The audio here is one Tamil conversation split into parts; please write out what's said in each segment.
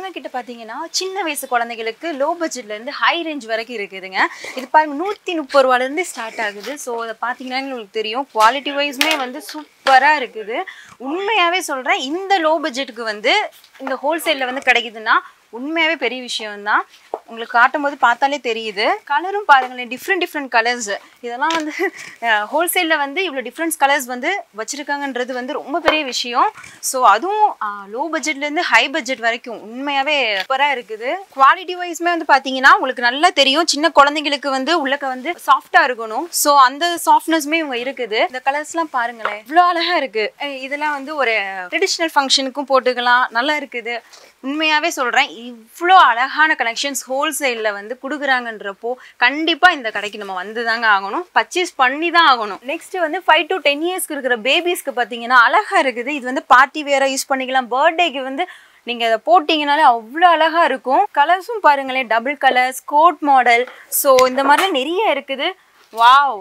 கிட்ட பார்த்தீங்கன்னா சின்ன வயசு குழந்தைகளுக்கு லோ பட்ஜெட்ல இருந்து ஹை ரேஞ்ச் வரைக்கும் இருக்குதுங்க. இது பாருங்க நூற்றி முப்பது ரூபாலேருந்து ஸ்டார்ட் ஆகுது. ஸோ அதை பார்த்தீங்கன்னா உங்களுக்கு தெரியும். குவாலிட்டி வைஸ்மே வந்து சூப்பராக இருக்குது. உண்மையாகவே சொல்கிறேன் இந்த லோ பட்ஜெட்டுக்கு வந்து இந்த ஹோல்சேலில் வந்து கிடைக்குதுன்னா உண்மையாகவே பெரிய விஷயம் தான் உங்களுக்கு காட்டும் போது பார்த்தாலே தெரியுது. கலரும் பாருங்களேன் டிஃப்ரெண்ட் டிஃப்ரெண்ட் கலர்ஸ் இதெல்லாம் வந்து ஹோல்சேலில் வந்து இவ்வளோ டிஃப்ரெண்ட்ஸ் கலர்ஸ் வந்து வச்சுருக்காங்கன்றது வந்து ரொம்ப பெரிய விஷயம். ஸோ அதுவும் லோ பட்ஜெட்லேருந்து ஹை பட்ஜெட் வரைக்கும் உண்மையாகவே சூப்பராக இருக்குது. குவாலிட்டி வைஸ்மே வந்து பார்த்தீங்கன்னா உங்களுக்கு நல்லா தெரியும். சின்ன குழந்தைங்களுக்கு வந்து உள்ளக்க வந்து சாஃப்டாக இருக்கணும். ஸோ அந்த சாஃப்ட்னஸ்மே இவங்க இருக்குது. இந்த கலர்ஸ்லாம் பாருங்களேன் இவ்வளோ அழகாக இருக்குது இதெல்லாம் வந்து ஒரு ட்ரெடிஷ்னல் ஃபங்க்ஷனுக்கும் போட்டுக்கலாம். நல்லா இருக்குது. உண்மையாகவே சொல்கிறேன் இவ்வளோ அழகான கலெக்ஷன்ஸ் ஹோல்சேலில் வந்து கொடுக்குறாங்கன்றப்போ கண்டிப்பாக இந்த கடைக்கு நம்ம வந்து தாங்க ஆகணும். பர்ச்சேஸ் பண்ணி தான் ஆகணும். நெக்ஸ்ட் வந்து ஃபைவ் டு டென் இயர்ஸ்க்கு இருக்கிற பேபிஸ்க்கு பார்த்தீங்கன்னா அழகாக இருக்குது. இது வந்து பார்ட்டி வேற யூஸ் பண்ணிக்கலாம். பர்த்டேக்கு வந்து நீங்கள் இதை போட்டிங்கனாலே அவ்வளோ அழகாக இருக்கும். கலர்ஸும் பாருங்களேன். Double colours coat model so இந்த மாதிரிலாம் நிறைய இருக்குது. வாவ்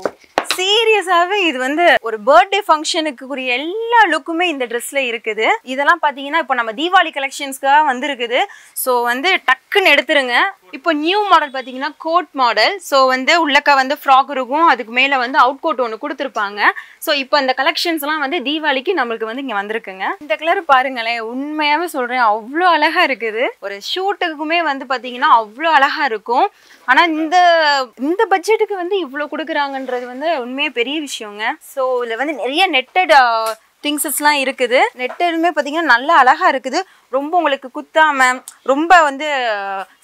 சீரியஸாவே இது வந்து ஒரு பர்த்டே ஃபங்க்ஷனுக்கு எல்லா லுக்குமே இந்த ட்ரெஸ்ல இருக்குது. இதெல்லாம் பாத்தீங்கன்னா இப்போ நம்ம தீபாவளி கலெக்ஷன்ஸ்க்காக வந்துருக்குது. ஸோ வந்து டக்குன்னு எடுத்துருங்க. இப்போ நியூ மாடல் பார்த்தீங்கன்னா கோட் மாடல் ஸோ வந்து உள்ளக்க வந்து ஃப்ராக் இருக்கும். அதுக்கு மேலே வந்து அவுட் கோட் ஒன்று கொடுத்துருப்பாங்க. ஸோ இப்போ இந்த கலெக்ஷன்ஸ்லாம் வந்து தீபாவளிக்கு நம்மளுக்கு வந்து இங்கே வந்திருக்குங்க. இந்த கலர் பாருங்களேன். உண்மையாகவே சொல்கிறேன் அவ்வளோ அழகாக இருக்குது. ஒரு ஷூட்டுக்குமே வந்து பார்த்தீங்கன்னா அவ்வளோ அழகாக இருக்கும். ஆனால் இந்த இந்த பட்ஜெட்டுக்கு வந்து இவ்வளோ கொடுக்குறாங்கன்றது வந்து உண்மையாக பெரிய விஷயங்க. ஸோ இதில் வந்து நிறைய நெட்டட் திங்ஸஸ்லாம் இருக்குது. நெட்டடுமே பார்த்தீங்கன்னா நல்லா அழகாக இருக்குது. ரொம்ப உங்களுக்கு குத்தாம ரொம்ப வந்து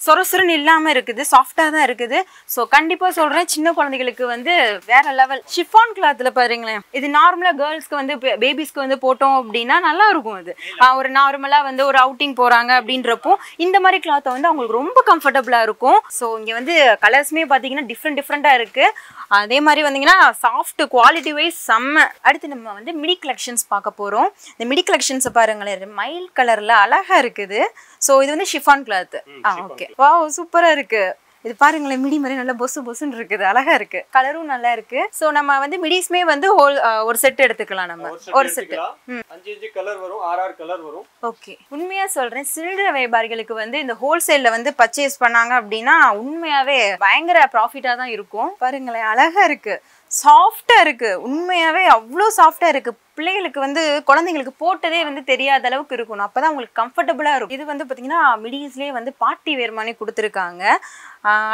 சொரசுரன்னு இல்லாமல் இருக்குது சாஃப்டாக தான் இருக்குது. ஸோ கண்டிப்பாக சொல்கிறேன் சின்ன குழந்தைகளுக்கு வந்து வேற லெவல் ஷிஃபான் கிளாத்தில் பாருங்களேன் இது நார்மலாக கேர்ள்ஸ்க்கு வந்து பேபிஸ்க்கு வந்து போட்டோம் அப்படின்னா நல்லா இருக்கும் அது. ஒரு நார்மலாக வந்து ஒரு அவுட்டிங் போகிறாங்க அப்படின்றப்போ இந்த மாதிரி கிளாத்தை வந்து அவங்களுக்கு ரொம்ப கம்ஃபர்டபுளாக இருக்கும். ஸோ இங்கே வந்து கலர்ஸுமே பார்த்தீங்கன்னா டிஃப்ரெண்ட் டிஃப்ரெண்ட்டாக இருக்குது அதே மாதிரி வந்தீங்கன்னா சாஃப்ட் குவாலிட்டி வைஸ் செம்ம. அடுத்து நம்ம வந்து மிடி கலெக்ஷன்ஸ் பார்க்க போகிறோம் இந்த மிடி கலெக்ஷன்ஸை பாருங்களேன் மைல் கலரில் அழகாக இருக்குது. ஸோ இது வந்து ஷிஃபான் கிளாத் ஆ ஓகே வா சூப்பராக இருக்குது இது பாருங்களேன் மிடி மாதிரி நல்லா பொசு பொசுன்னு இருக்குது. அழகா இருக்கு. கலரும் நல்லா இருக்கு. ஸோ நம்ம வந்து மிடிஸ்மே வந்து ஹோல் ஒரு செட் எடுத்துக்கலாம் நம்ம. ஒரு. அஞ்சு அஞ்சு கலர் வரும் ஆறு ஆறு கலர் வரும். ஓகே உண்மையா சொல்றேன் சில்லறை வியாபாரிகளுக்கு வந்து இந்த ஹோல்சேல்ல வந்து பர்ச்சேஸ் பண்ணாங்க அப்படின்னா உண்மையாவே பயங்கர ப்ராஃபிட்டா தான் இருக்கும். பாருங்களேன் அழகா இருக்கு. சாஃப்டா இருக்கு. உண்மையாவே அவ்வளோ சாஃப்டா இருக்கு. பிள்ளைகளுக்கு வந்து குழந்தைங்களுக்கு போட்டதே வந்து தெரியாத அளவுக்கு இருக்கணும். அப்பதான் உங்களுக்கு கம்ஃபர்டபுளாக இருக்கும். இது வந்து பார்த்தீங்கன்னா மிடிஸ்லயே வந்து பார்ட்டி வேர் மாதிரி கொடுத்துருக்காங்க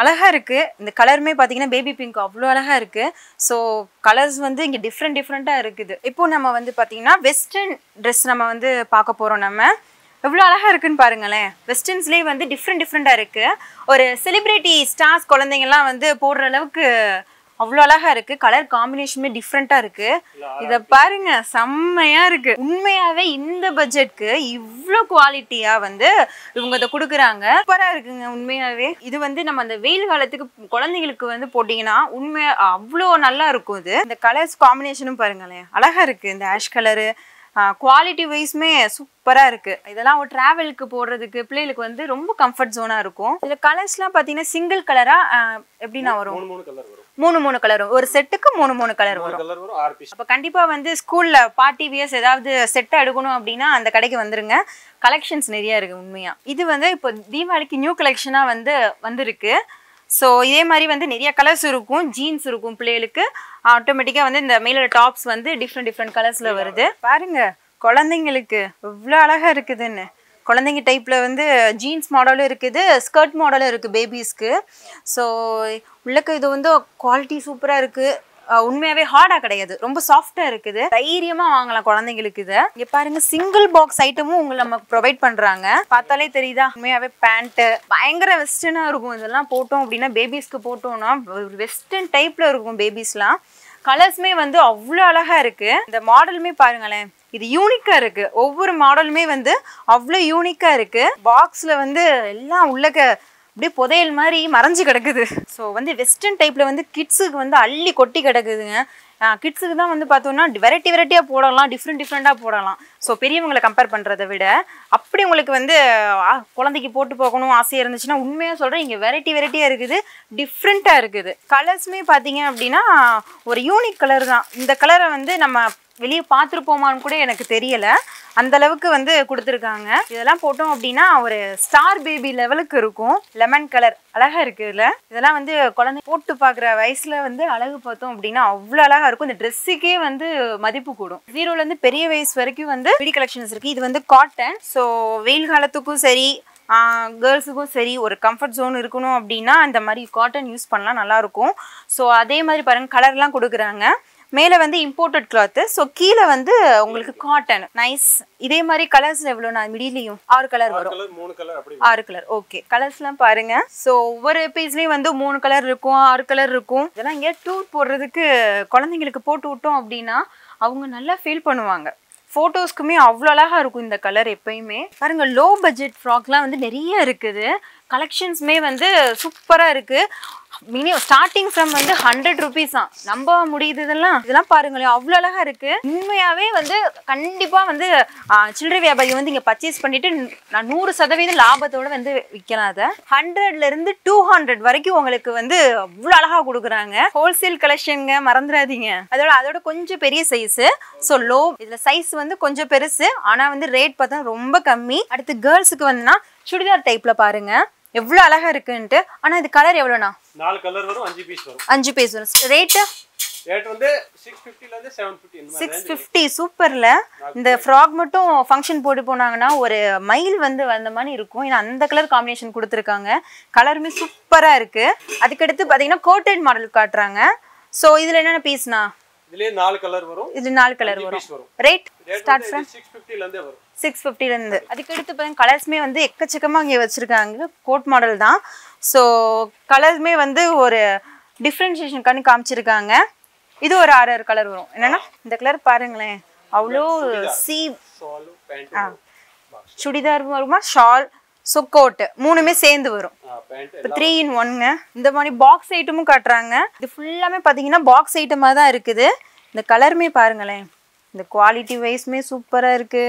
அழகாக இருக்குது இந்த கலருமே பார்த்தீங்கன்னா பேபி பிங்க் அவ்வளோ அழகாக இருக்குது ஸோ கலர்ஸ் வந்து இங்கே டிஃப்ரெண்ட் டிஃப்ரெண்ட்டாக இருக்குது. இப்போது நம்ம வந்து பார்த்திங்கன்னா வெஸ்டர்ன் ட்ரெஸ் நம்ம வந்து பார்க்க போகிறோம் நம்ம. எவ்வளோ அழகாக இருக்குன்னு பாருங்களேன். வெஸ்டர்ன்ஸ்லேயே வந்து டிஃப்ரெண்ட் டிஃப்ரெண்ட்டாக இருக்குது ஒரு செலிப்ரிட்டி ஸ்டார்ஸ் குழந்தைங்கலாம் வந்து போடுற அளவுக்கு அவ்வளோ அழகா இருக்கு. கலர் காம்பினேஷனுமே டிஃப்ரெண்ட்டாக இருக்கு. இதை பாருங்க செம்மையா இருக்கு. உண்மையாவே இந்த பட்ஜெட்க்கு இவ்வளோ குவாலிட்டியா வந்து இவங்க இதை கொடுக்குறாங்க. சூப்பராக இருக்குங்க உண்மையாவே. இது வந்து நம்ம அந்த வெயில் காலத்துக்கு குழந்தைங்களுக்கு வந்து போட்டிங்கன்னா உண்மையா அவ்வளோ நல்லா இருக்கும் இது. இந்த கலர்ஸ் காம்பினேஷனும் பாருங்களேன் அழகா இருக்கு. இந்த ஆஷ் கலரு குவாலிட்டி வைஸ்மே சூப்பராக இருக்கு. இதெல்லாம் ஒரு டிராவலுக்கு போடுறதுக்கு பிள்ளைகளுக்கு வந்து ரொம்ப கம்ஃபர்ட் ஜோனாக இருக்கும். இதில் கலர்ஸ்லாம் பார்த்தீங்கன்னா சிங்கிள் கலராக எப்படின்னா வரும்? மூணு மூணு கலர் வரும். மூணு மூணு கலர் ஒரு செட்டுக்கு மூணு மூணு கலர் வரும். அப்போ கண்டிப்பாக வந்து ஸ்கூலில் பார்ட்டி வியர்ஸ் ஏதாவது செட்டை எடுக்கணும் அப்படின்னா அந்த கடைக்கு வந்துருங்க. கலெக்ஷன்ஸ் நிறைய இருக்கு உண்மையா. இது வந்து இப்போ தீபாவளிக்கு நியூ கலெக்ஷனாக வந்து வந்திருக்கு. ஸோ இதே மாதிரி வந்து நிறைய கலர்ஸ் இருக்கும் ஜீன்ஸ் இருக்கும் பிள்ளைகளுக்கு. ஆட்டோமேட்டிக்காக வந்து இந்த மேலோட டாப்ஸ் வந்து டிஃப்ரெண்ட் டிஃப்ரெண்ட் கலர்ஸில் வருது. பாருங்க குழந்தைங்களுக்கு இவ்வளோ அழகாக இருக்குதுன்னு. குழந்தைங்க டைப்பில் வந்து ஜீன்ஸ் மாடலும் இருக்குது ஸ்கர்ட் மாடலும் இருக்குது பேபிஸ்க்கு ஸோ உள்ளக்க இது வந்து குவாலிட்டி சூப்பராக இருக்குது உண்மையாவே ஹார்டா கிடையாது. ரொம்ப சாஃப்டா இருக்குது. தைரியமா வாங்கலாம் குழந்தைங்களுக்கு இதை. இங்க பாருங்க சிங்கிள் பாக்ஸ் ஐட்டமும் உங்களுக்கு நம்ம ப்ரொவைட் பண்றாங்க. பார்த்தாலே தெரியுதா? உண்மையாவே பேண்ட் பயங்கர வெஸ்டர்னா இருக்கும். இதெல்லாம் போட்டோம் அப்படின்னா பேபிஸ்க்கு போட்டோம்னா வெஸ்டர்ன் டைப்ல இருக்கும் பேபிஸ்லாம் கலர்ஸ்மே வந்து அவ்வளோ அழகா இருக்கு. இந்த மாடலுமே பாருங்களேன் இது யூனிக்கா இருக்கு. ஒவ்வொரு மாடலுமே வந்து அவ்வளோ யூனிக்கா இருக்கு. பாக்ஸ்ல வந்து எல்லாம் உள்ளக்க அப்படியே புதையல் மாதிரி மறைஞ்சு கிடக்குது. ஸோ வந்து வெஸ்டர்ன் டைப்பில் வந்து கிட்ஸுக்கு வந்து அள்ளி கொட்டி கிடக்குதுங்க. கிட்ஸுக்கு தான் வந்து பார்த்தோம்னா வெரைட்டி வெரைட்டியாக போடலாம் டிஃப்ரெண்ட் டிஃப்ரெண்ட்டாக போடலாம். ஸோ பெரியவங்களை கம்பேர் பண்ணுறதை விட அப்படி உங்களுக்கு வந்து ஆ, குழந்தைக்கு போட்டு போகணும் ஆசையாக இருந்துச்சுன்னா உண்மையாக சொல்கிறேன் இங்கே வெரைட்டி வெரைட்டியாக இருக்குது டிஃப்ரெண்ட்டாக இருக்குது. கலர்ஸுமே பார்த்தீங்க அப்படின்னா ஒரு யூனிக் கலர் தான். இந்த கலரை வந்து நம்ம வெளியே பார்த்துருப்போமான்னு கூட எனக்கு தெரியலை. அந்த அளவுக்கு வந்து கொடுத்துருக்காங்க. இதெல்லாம் போட்டோம் அப்படின்னா ஒரு ஸ்டார் பேபி லெவலுக்கு இருக்கும். லெமன் கலர் அழகா இருக்கு இதெல்லாம் வந்து குழந்தை போட்டு பார்க்குற வயசுல வந்து அழகு பார்த்தோம் அப்படின்னா அவ்வளோ அழகா இருக்கும். இந்த ட்ரெஸ்ஸுக்கே வந்து மதிப்பு கூடும். ஜீரோல இருந்து பெரிய வயசு வரைக்கும் வந்து பிடி கலெக்ஷன்ஸ் இருக்கு. இது வந்து காட்டன் ஸோ வெயில் காலத்துக்கும் சரி கேர்ள்ஸுக்கும் சரி ஒரு கம்ஃபர்ட் ஜோன் இருக்கணும் அப்படின்னா இந்த மாதிரி காட்டன் யூஸ் பண்ணலாம் நல்லாயிருக்கும் ஸோ அதே மாதிரி பாருங்கள் கலர்லாம் கொடுக்குறாங்க. மேலே வந்து இம்போர்ட்டட் கிளாத்து ஸோ கீழே வந்து உங்களுக்கு காட்டன் நைஸ் இதே மாதிரி கலர்ஸ் எவ்வளோ நான் மிடிலையும் ஆறு கலர் வரும். ஆறு கலர் ஓகே கலர்ஸ்லாம் பாருங்க. ஸோ ஒவ்வொரு பீஸ்லேயும் வந்து மூணு கலர் இருக்கும் ஆறு கலர் இருக்கும். இதெல்லாம் இங்கே டூர் போடுறதுக்கு குழந்தைங்களுக்கு போட்டு விட்டோம் அப்படின்னா அவங்க நல்லா ஃபீல் பண்ணுவாங்க. ஃபோட்டோஸ்க்குமே அவ்வளோ அழகாக இருக்கும் இந்த கலர் எப்பயுமே. பாருங்க லோ பட்ஜெட் ஃப்ராக்லாம் வந்து நிறைய இருக்குது. கலெக்ஷன்ஸுமே வந்து சூப்பராக இருக்குது மினிமம் ஸ்டார்டிங் ஃப்ரம் வந்து ஹண்ட்ரட் ருபீஸ் தான். நம்ப முடியுது இதெல்லாம். இதெல்லாம் பாருங்களேன் அவ்வளோ அழகாக இருக்குது உண்மையாகவே வந்து கண்டிப்பாக வந்து சில்லறை வியாபாரி வந்து இங்கே பர்ச்சேஸ் பண்ணிட்டு நான் நூறு சதவீதம் லாபத்தோட வந்து விற்கலாம் அதை. ஹண்ட்ரட்லேருந்து டூ ஹண்ட்ரட் வரைக்கும் உங்களுக்கு வந்து அவ்வளோ அழகாக கொடுக்குறாங்க. ஹோல்சேல் கலெக்ஷனுங்க மறந்துடாதீங்க. அதோட அதோட கொஞ்சம் பெரிய சைஸு ஸோ லோ இதில் சைஸ் வந்து கொஞ்சம் பெருசு. ஆனால் வந்து ரேட் பார்த்தா ரொம்ப கம்மி. அடுத்து கேர்ள்ஸுக்கு வந்துன்னா சுடிதார் டைப்பில் பாருங்கள் எவ்வளோ அழகா இருக்குன்ட்டு. ஆனால் இது கலர் எவ்வளோண்ணா நாலு கலர் வரும் அஞ்சு பீஸ் வரும். அஞ்சு பேஸ் வரும். ரேட்டு ரேட் வந்து சிக்ஸ் ஃபிஃப்டி சூப்பரில். இந்த ஃப்ராக் மட்டும் ஃபங்க்ஷன் போட்டு போனாங்கன்னா ஒரு மயில் வந்து வந்த மாதிரி இருக்கும். ஏன்னா அந்த கலர் காம்பினேஷன் கொடுத்துருக்காங்க. கலருமே சூப்பராக இருக்குது அதுக்கடுத்து பார்த்தீங்கன்னா கோட்டட் மாடல் காட்டுறாங்க. ஸோ இதில் என்னென்ன பீஸ்னா இதுலயே நாலு கலர் வரும். இது நாலு கலர் வரும். ரேட் ரேட் ஸ்டார்ட் சிக்ஸ் வரும். சிக்ஸ் ஃபிஃப்டிலேருந்து அதுக்கடுத்து பார்த்தீங்கன்னா கலர்ஸ்மே வந்து எக்கச்சக்கமாக இங்கே வச்சுருக்காங்க. கோட் மாடல் தான். ஸோ கலர்ஸ்மே வந்து ஒரு டிஃப்ரென்ஷியேஷனுக்காண்டி காமிச்சிருக்காங்க. இது ஒரு ஆறு ஆறு கலர் வரும். என்னன்னா இந்த கலர் பாருங்களேன். அவ்வளோ சி பேண்ட் சுடிதார் வருமா? ஷால் ஸோ கோட்டு மூணுமே சேர்ந்து வரும். இப்போ த்ரீ இன் ஒன்னுங்க இந்த மாதிரி பாக்ஸ் ஐட்டமும் காட்டுறாங்க. இது ஃபுல்லாமே பார்த்தீங்கன்னா பாக்ஸ் ஐட்டமாக தான் இருக்குது. இந்த கலருமே பாருங்களேன். இந்த குவாலிட்டி வைஸ்மே சூப்பராக இருக்கு.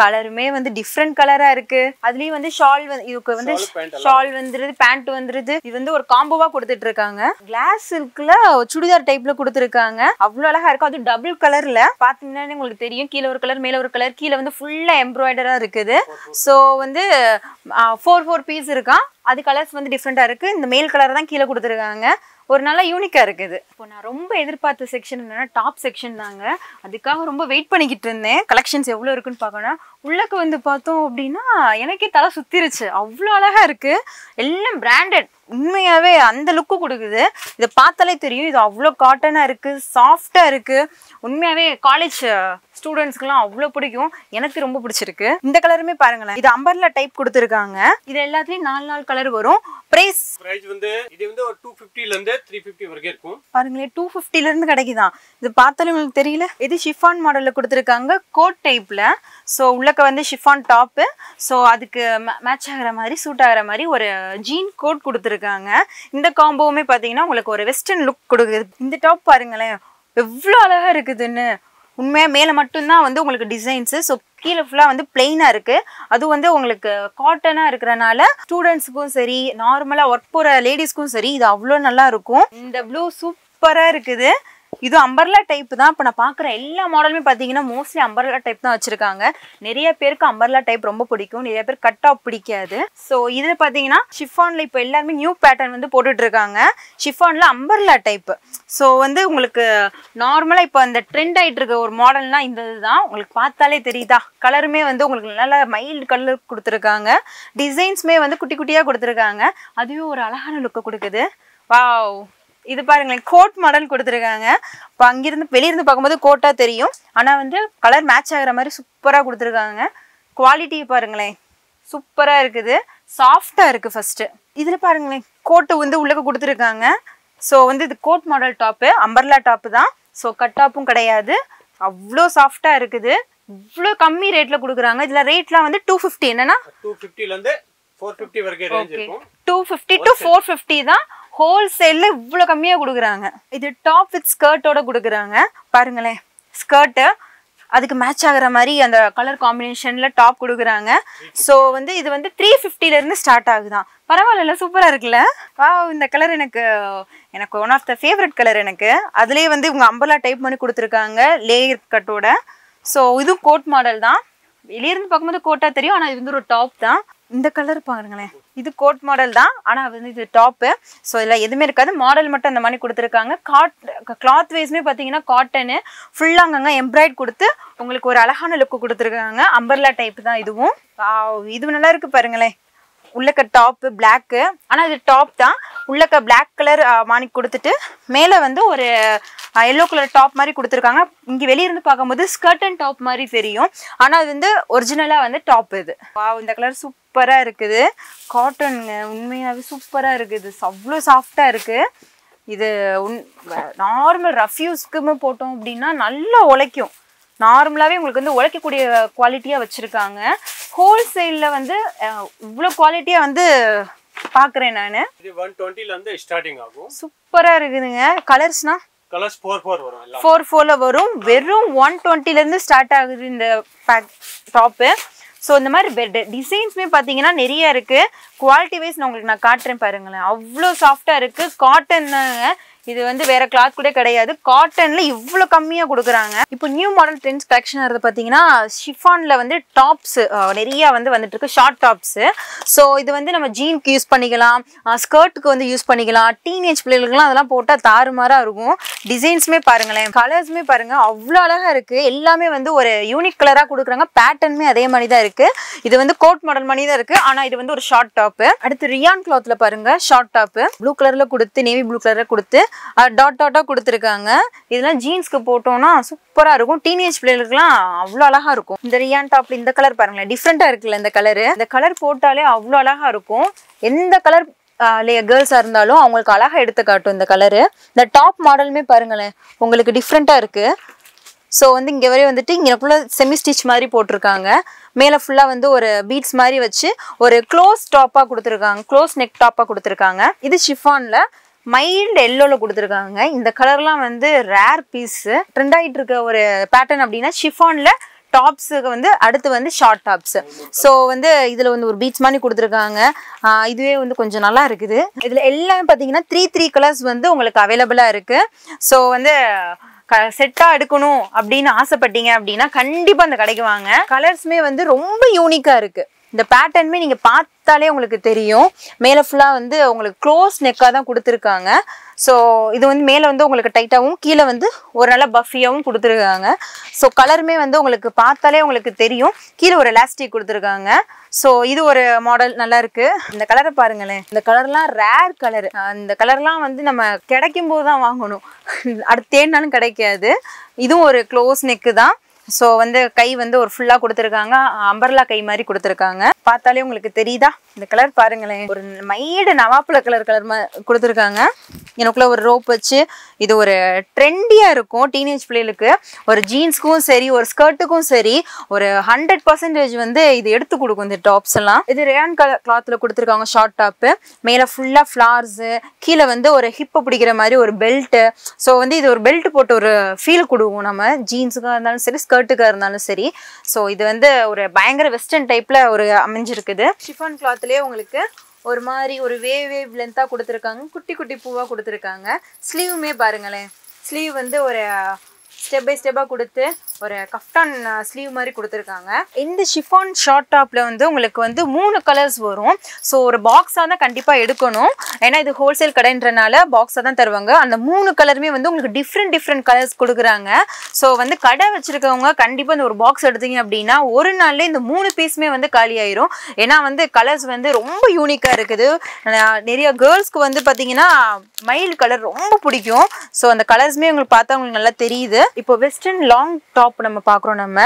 கலருமே வந்து டிஃப்ரெண்ட் கலராக இருக்கு. அதுலேயும் வந்து ஷால் வந்து இதுக்கு வந்து ஷால் வந்துருது பேண்ட் வந்துருது. இது வந்து ஒரு காம்போவா கொடுத்துட்டு இருக்காங்க. கிளாஸ் இருக்குல்ல சுடிதார் டைப்ல கொடுத்துருக்காங்க. அவ்வளோ அழகா இருக்கும். அது டபுள் கலர்ல பாத்தீங்கன்னா உங்களுக்கு தெரியும். கீழே ஒரு கலர் மேல ஒரு கலர் கீழே வந்து ஃபுல்லா எம்ப்ராய்டரா இருக்குது. ஸோ வந்து ஃபோர் ஃபோர் பீஸ் இருக்கான் அது கலர்ஸ் வந்து டிஃப்ரெண்டா இருக்கு. இந்த மேல் கலர் தான் கீழே கொடுத்துருக்காங்க. ஒரு நல்ல யூனிக்காக இருக்குது. இப்போ நான் ரொம்ப எதிர்பார்த்த செக்ஷன் என்னென்னா டாப் செக்ஷன் தாங்க. அதுக்காக ரொம்ப வெயிட் பண்ணிக்கிட்டு இருந்தேன். கலெக்ஷன்ஸ் எவ்வளோ இருக்குன்னு பார்க்கணும் உள்ளக்கு வந்து பார்த்தோம் அப்படின்னா எனக்கே தலை சுத்திருச்சு. அவ்வளோ அழகா இருக்கு. எல்லாம் பிராண்டட் உண்மையாவே அந்த லுக்கு கொடுக்குது. இதை பார்த்தாலே தெரியும். இது அவ்வளோ காட்டனாக இருக்கு சாஃப்டாக இருக்கு. உண்மையாவே காலேஜ் ஸ்டூடெண்ட்ஸ்க்குலாம் அவ்வளோ பிடிக்கும். எனக்கு ரொம்ப பிடிச்சிருக்கு. இந்த கலருமே பாருங்களேன். இது அம்பர்லா டைப் கொடுத்துருக்காங்க. இது எல்லாத்துலேயும் நாலு நாலு கலர் வரும். ப்ரைஸ் பிரைஸ் வந்து இது வந்து ஒரு டூ ஃபிஃப்டில இருந்து த்ரீ ஃபிஃப்டி வரைக்கும் இருக்கும். பாருங்களேன் டூ இருந்து கிடைக்குதான். இது பார்த்தாலே உங்களுக்கு தெரியல. இது ஷிஃபான் மாடலில் கொடுத்துருக்காங்க. கோட் டைப்பில் ஸோ உள்ளக்க வந்து ஷிஃபான் டாப்பு ஸோ அதுக்கு மேட்ச் ஆகிற மாதிரி சூட் ஆகிற மாதிரி ஒரு ஜீன் கோட் கொடுத்துருக்காங்க. இந்த காம்போவுமே பார்த்தீங்கன்னா உங்களுக்கு ஒரு வெஸ்டர்ன் லுக் கொடுக்குது. இந்த டாப் பாருங்களேன் எவ்வளோ அழகா இருக்குதுன்னு. உண்மையாக மேலே மட்டும்தான் வந்து உங்களுக்கு டிசைன்ஸு ஸோ கீழே ஃபுல்லாக வந்து பிளெயினாக இருக்குது அது வந்து உங்களுக்கு காட்டனாக இருக்கிறனால ஸ்டூடெண்ட்ஸுக்கும் சரி நார்மலாக ஒர்க் போகிற லேடிஸ்க்கும் சரி இது அவ்வளோ நல்லா இருக்கும். இந்த ப்ளூ சூப்பராக இருக்குது. இது அம்பர்லா டைப் தான். இப்போ நான் பார்க்குற எல்லா மாடலுமே பார்த்தீங்கன்னா மோஸ்ட்லி அம்பர்லா டைப் தான் வச்சுருக்காங்க. நிறைய பேருக்கு அம்பர்லா டைப் ரொம்ப பிடிக்கும். நிறைய பேர் கட் ஆஃப் பிடிக்காது. ஸோ இதில் பார்த்தீங்கன்னா ஷிஃபானில் இப்போ எல்லாருமே நியூ பேட்டர்ன் வந்து போட்டுட்டு இருக்காங்க. ஷிஃபானில் அம்பர்லா டைப் ஸோ வந்து உங்களுக்கு நார்மலாக இப்போ அந்த ட்ரெண்ட் ஆகிட்டு இருக்க ஒரு மாடல்னால் இந்த இதுதான் உங்களுக்கு பார்த்தாலே தெரியுதா? கலருமே வந்து உங்களுக்கு நல்லா மைல்டு கலர் கொடுத்துருக்காங்க. டிசைன்ஸுமே வந்து குட்டி குட்டியாக கொடுத்துருக்காங்க. அதுவே ஒரு அழகான லுக்கை கொடுக்குது. வாவ் இது பாருங்களேன் கோட் மாடல் கொடுத்துருக்காங்க. இப்போ அங்கிருந்து வெளியிருந்து பார்க்கும்போது கோட்டாக தெரியும். ஆனால் வந்து கலர் மேட்ச் ஆகிற மாதிரி சூப்பராக கொடுத்துருக்காங்க. குவாலிட்டியை பாருங்களேன் சூப்பராக இருக்குது. சாஃப்டாக இருக்குது ஃபஸ்ட்டு இதில் பாருங்களேன் கோட்டு வந்து உள்ளக்க கொடுத்துருக்காங்க. ஸோ வந்து இது coat model top umbrella top தான். ஸோ கட்டாப்பும் கிடையாது. அவ்வளோ சாஃப்டாக இருக்குது. இவ்வளோ கம்மி ரேட்டில் கொடுக்குறாங்க. இதில் ரேட்லாம் வந்து டூ ஃபிஃப்டி என்னன்னா டூ ஃபிஃப்டிலேருந்து 450 வரைக்கும் ரேஞ்ச் இருக்கும். 250 டு 450 தான் ஹோல்சேல்ல இவ்வளோ கம்மியாக கொடுக்குறாங்க. இது டாப் வித் ஸ்கர்ட்டோட கொடுக்குறாங்க. பாருங்களேன். ஸ்கர்ட்டு அதுக்கு மேட்ச் ஆகிற மாதிரி அந்த கலர் காம்பினேஷனில் டாப் கொடுக்குறாங்க. ஸோ வந்து இது வந்து த்ரீ ஃபிஃப்டிலேருந்து ஸ்டார்ட் ஆகுதான் பரவாயில்ல சூப்பராக இருக்குல்ல? வா இந்த கலர் எனக்கு எனக்கு one of the favourite colour எனக்கு. அதுலேயே வந்து இவங்க அம்பலா டைப் பண்ணி கொடுத்துருக்காங்க லேயர் கட்டோட ஸோ இதுவும் கோட் மாடல் தான். வெளியிருந்து பார்க்கும்போது கோட்டா தெரியும் ஆனால் இது வந்து ஒரு டாப் தான். இந்த கலர் பாருங்களேன். இது கோட் மாடல் தான். ஆனால் வந்து இது டாப்பு ஸோ இதில் எதுவுமே இருக்காது. மாடல் மட்டும் அந்த மாதிரி கொடுத்துருக்காங்க. காட் கிளாத் வைஸ்மே பார்த்தீங்கன்னா காட்டனு ஃபுல்லாக அங்கங்கே எம்ப்ராய்ட் கொடுத்து உங்களுக்கு ஒரு அழகான லுக்கு கொடுத்துருக்காங்க. அம்பர்லா டைப் தான் இதுவும். இது நல்லா இருக்கு பாருங்களேன். உள்ளக்க டாப்பு பிளாக்கு ஆனால் இது டாப் தான். உள்ளக்க பிளாக் கலர் மானிக் கொடுத்துட்டு மேலே வந்து ஒரு எல்லோ கலர் டாப் மாதிரி கொடுத்துருக்காங்க. இங்கே வெளியிருந்து பார்க்கும்போது ஸ்கர்ட் அண்ட் டாப் மாதிரி தெரியும். ஆனால் அது வந்து ஒரிஜினலாக வந்து டாப் இது. இந்த கலர் சூப்பராக இருக்குது. காட்டனுங்க உண்மையாகவே சூப்பராக இருக்குது. அவ்வளோ சாஃப்டாக இருக்குது இது உன் நார்மல் ரஃப்யூஸ்க்குமே போட்டோம் அப்படின்னா நல்லா உழைக்கும். நார்மலாகவே உங்களுக்கு வந்து உழைக்கக்கூடிய குவாலிட்டியாக வச்சுருக்காங்க. ஹோல்சேலில் வந்து இவ்வளோ குவாலிட்டியாக வந்து பார்க்குறேன் நான். இது ஒன் டுவெண்ட்டில இருந்து ஸ்டார்டிங் ஆகும். சூப்பராக இருக்குதுங்க. கலர்ஸ்னா கலர்ஸ் ஃபோர் ஃபோர் வரும் ஃபோர் ஃபோரில் வரும். வெறும் ஒன் டுவெண்ட்டிலேருந்து ஸ்டார்ட் ஆகுது இந்த பேக் டாப்பு ஸோ இந்த மாதிரி பெட் டிசைன்ஸுமே பார்த்தீங்கன்னா நிறைய இருக்குது குவாலிட்டி வைஸ் நான் உங்களுக்கு நான் காட்டுறேன் பாருங்களேன். அவ்வளோ சாஃப்டாக இருக்குது காட்டன் இது வந்து வேற கிளாத் கூட கிடையாது. காட்டன்ல இவ்வளோ கம்மியாக கொடுக்குறாங்க. இப்போ நியூ மாடல் ட்ரெண்ட்ஸ் கலெக்ஷன் வருது பார்த்தீங்கன்னா ஷிஃபானில் வந்து டாப்ஸ் நிறைய வந்து வந்துட்டு இருக்கு. ஷார்ட் டாப்ஸு ஸோ இது வந்து நம்ம ஜீனுக்கு யூஸ் பண்ணிக்கலாம். ஸ்கர்ட்டுக்கு வந்து யூஸ் பண்ணிக்கலாம். டீனேஜ் பிள்ளைகளுக்குலாம் அதெல்லாம் போட்டால் தாறுமாறாக இருக்கும். டிசைன்ஸுமே பாருங்களேன். கலர்ஸுமே பாருங்க. அவ்வளோ அழகாக இருக்கு. எல்லாமே வந்து ஒரு யூனிக் கலராக கொடுக்குறாங்க. பேட்டர்னுமே அதே மாதிரி தான் இருக்கு. இது வந்து கோட் மாடல் மாதிரி தான் இருக்கு. ஆனால் இது வந்து ஒரு ஷார்ட் டாப்பு அடுத்து ரியான் கிளாத்ல பாருங்க. ஷார்ட் டாப்பு ப்ளூ கலர்ல கொடுத்து நேவி ப்ளூ கலர்ல கொடுத்து டாட் டாட்டாக கொடுத்துருக்காங்க. இதெல்லாம் ஜீன்ஸ்க்கு போட்டோம்னா சூப்பராக இருக்கும். டீனேஜ் பிள்ளைகளுக்குலாம் அவ்வளோ அழகா இருக்கும். இந்த ரியான் டாப்பில் இந்த கலர் பாருங்களேன். டிஃப்ரெண்ட்டாக இருக்குல்ல இந்த கலரு இந்த கலர் போட்டாலே அவ்வளோ அழகா இருக்கும். எந்த கலர் கேர்ள்ஸாக இருந்தாலும் அவங்களுக்கு அழகாக எடுத்து காட்டும் இந்த கலரு இந்த டாப் மாடலுமே பாருங்களேன். உங்களுக்கு டிஃப்ரெண்ட்டாக இருக்குது ஸோ வந்து இங்கே வரையும் வந்துட்டு இங்கே ஃபுல்லாக செமி ஸ்டிச் மாதிரி போட்டிருக்காங்க. மேலே ஃபுல்லாக வந்து ஒரு பீட்ஸ் மாதிரி வச்சு ஒரு க்ளோஸ் டாப்பாக கொடுத்துருக்காங்க. க்ளோஸ் நெக் டாப்பாக கொடுத்துருக்காங்க. இது ஷிஃபானில் மைல்டு எல்லோவில் கொடுத்துருக்காங்க. இந்த கலர்லாம் வந்து ரேர் பீஸு. ட்ரெண்ட் ஆகிட்டு இருக்க ஒரு பேட்டர்ன் அப்படின்னா ஷிஃபானில் டாப்ஸுக்கு வந்து அடுத்து வந்து ஷார்ட் டாப்ஸ் ஸோ வந்து இதில் வந்து ஒரு பீட்ஸ் மாதிரி கொடுத்துருக்காங்க. இதுவே வந்து கொஞ்சம் நல்லா இருக்குது. இதில் எல்லாமே பார்த்தீங்கன்னா த்ரீ த்ரீ கலர்ஸ் வந்து உங்களுக்கு அவைலபிளாக இருக்குது ஸோ வந்து செட்டாக எடுக்கணும் அப்படின்னு ஆசைப்பட்டீங்க அப்படின்னா கண்டிப்பாக அந்த கடைக்கு வாங்க. கலர்ஸுமே வந்து ரொம்ப யூனிக்காக இருக்குது இந்த பேட்டர்னுமே நீங்கள் பார்த்தாலே உங்களுக்கு தெரியும். மேலே ஃபுல்லாக வந்து உங்களுக்கு க்ளோஸ் நெக்காக தான் கொடுத்துருக்காங்க. ஸோ இது வந்து மேலே வந்து உங்களுக்கு டைட்டாகவும் கீழே வந்து ஒரு நல்ல பஃபியாகவும் கொடுத்துருக்காங்க. ஸோ கலருமே வந்து உங்களுக்கு பார்த்தாலே உங்களுக்கு தெரியும். கீழே ஒரு எலாஸ்டிக் கொடுத்துருக்காங்க. ஸோ இது ஒரு மாடல் நல்லா இருக்கு. இந்த கலரை பாருங்களேன். இந்த கலர்லாம் ரேர் கலர் இந்த கலர்லாம் வந்து நம்ம கிடைக்கும் போது தான் வாங்கணும். அடுத்து தேடினாலும் கிடைக்காது. இதுவும் ஒரு க்ளோஸ் நெக்கு தான். ஸோ வந்து கை வந்து ஒரு ஃபுல்லாக கொடுத்துருக்காங்க. அம்பர்லா கை மாதிரி கொடுத்துருக்காங்க. பார்த்தாலே உங்களுக்கு தெரியுதா? இந்த கலர் பாருங்களேன். ஒரு மைடு நவாப்புல கலர் கலர் கொடுத்துருக்காங்க. எனக்குள்ள ஒரு ரோப் வச்சு இது ஒரு ட்ரெண்டியாக இருக்கும் டீனேஜ் பிள்ளைகளுக்கு. ஒரு ஜீன்ஸ்க்கும் சரி ஒரு ஸ்கர்ட்டுக்கும் சரி ஒரு ஹண்ட்ரட் பர்சன்டேஜ் வந்து இது எடுத்து கொடுக்கும் இந்த டாப்ஸ் எல்லாம். இது ரேன் கலர் கிளாத்தில் கொடுத்துருக்காங்க ஷார்ட் டாப்பு மேலே ஃபுல்லாக ஃப்ளார்ஸு கீழே வந்து ஒரு ஹிப்பை பிடிக்கிற மாதிரி ஒரு பெல்ட்டு ஸோ வந்து இது ஒரு பெல்ட் போட்டு ஒரு ஃபீல் கொடுக்கும் நம்ம. ஜீன்ஸுக்காக இருந்தாலும் சரி ஸ்கர்ட்டுக்காக இருந்தாலும் சரி. ஸோ இது வந்து ஒரு பயங்கர வெஸ்டர்ன் டைப்பில் ஒரு அமைஞ்சிருக்குது. ஷிஃபான் கிளாத்லேயே உங்களுக்கு ஒரு மாதிரி ஒரு வேவ் வேவ் லென்த்தாக கொடுத்துருக்காங்க. குட்டி குட்டி பூவாக கொடுத்துருக்காங்க. ஸ்லீவுமே பாருங்களேன். ஸ்லீவ் வந்து ஒரு ஸ்டெப் பை ஸ்டெப்பாக கொடுத்து ஒரு கஃப்டான் ஸ்லீவ் மாதிரி கொடுத்துருக்காங்க. இந்த ஷிஃபான் ஷார்ட் டாப்பில் வந்து உங்களுக்கு வந்து மூணு கலர்ஸ் வரும். ஸோ ஒரு பாக்ஸாக தான் கண்டிப்பாக எடுக்கணும். ஏன்னா இது ஹோல்சேல் கடைன்றனால பாக்ஸாக தான் தருவாங்க. அந்த மூணு கலருமே வந்து உங்களுக்கு டிஃப்ரெண்ட் டிஃப்ரெண்ட் கலர்ஸ் கொடுக்குறாங்க. ஸோ வந்து கடை வச்சுருக்கவங்க கண்டிப்பாக இந்த ஒரு பாக்ஸ் எடுத்தீங்க அப்படின்னா ஒரு நாள்லேயே இந்த மூணு பீஸுமே வந்து காலி ஆயிரும். ஏன்னா வந்து கலர்ஸ் வந்து ரொம்ப யூனிக்காக இருக்குது. நிறைய கேர்ள்ஸ்க்கு வந்து பார்த்தீங்கன்னா மயில் கலர் ரொம்ப பிடிக்கும். ஸோ அந்த கலர்ஸுமே உங்களுக்கு பார்த்தா உங்களுக்கு நல்லா தெரியுது. இப்போ வெஸ்டர்ன் லாங் டாப் நம்ம பார்க்குறோம் நம்ம.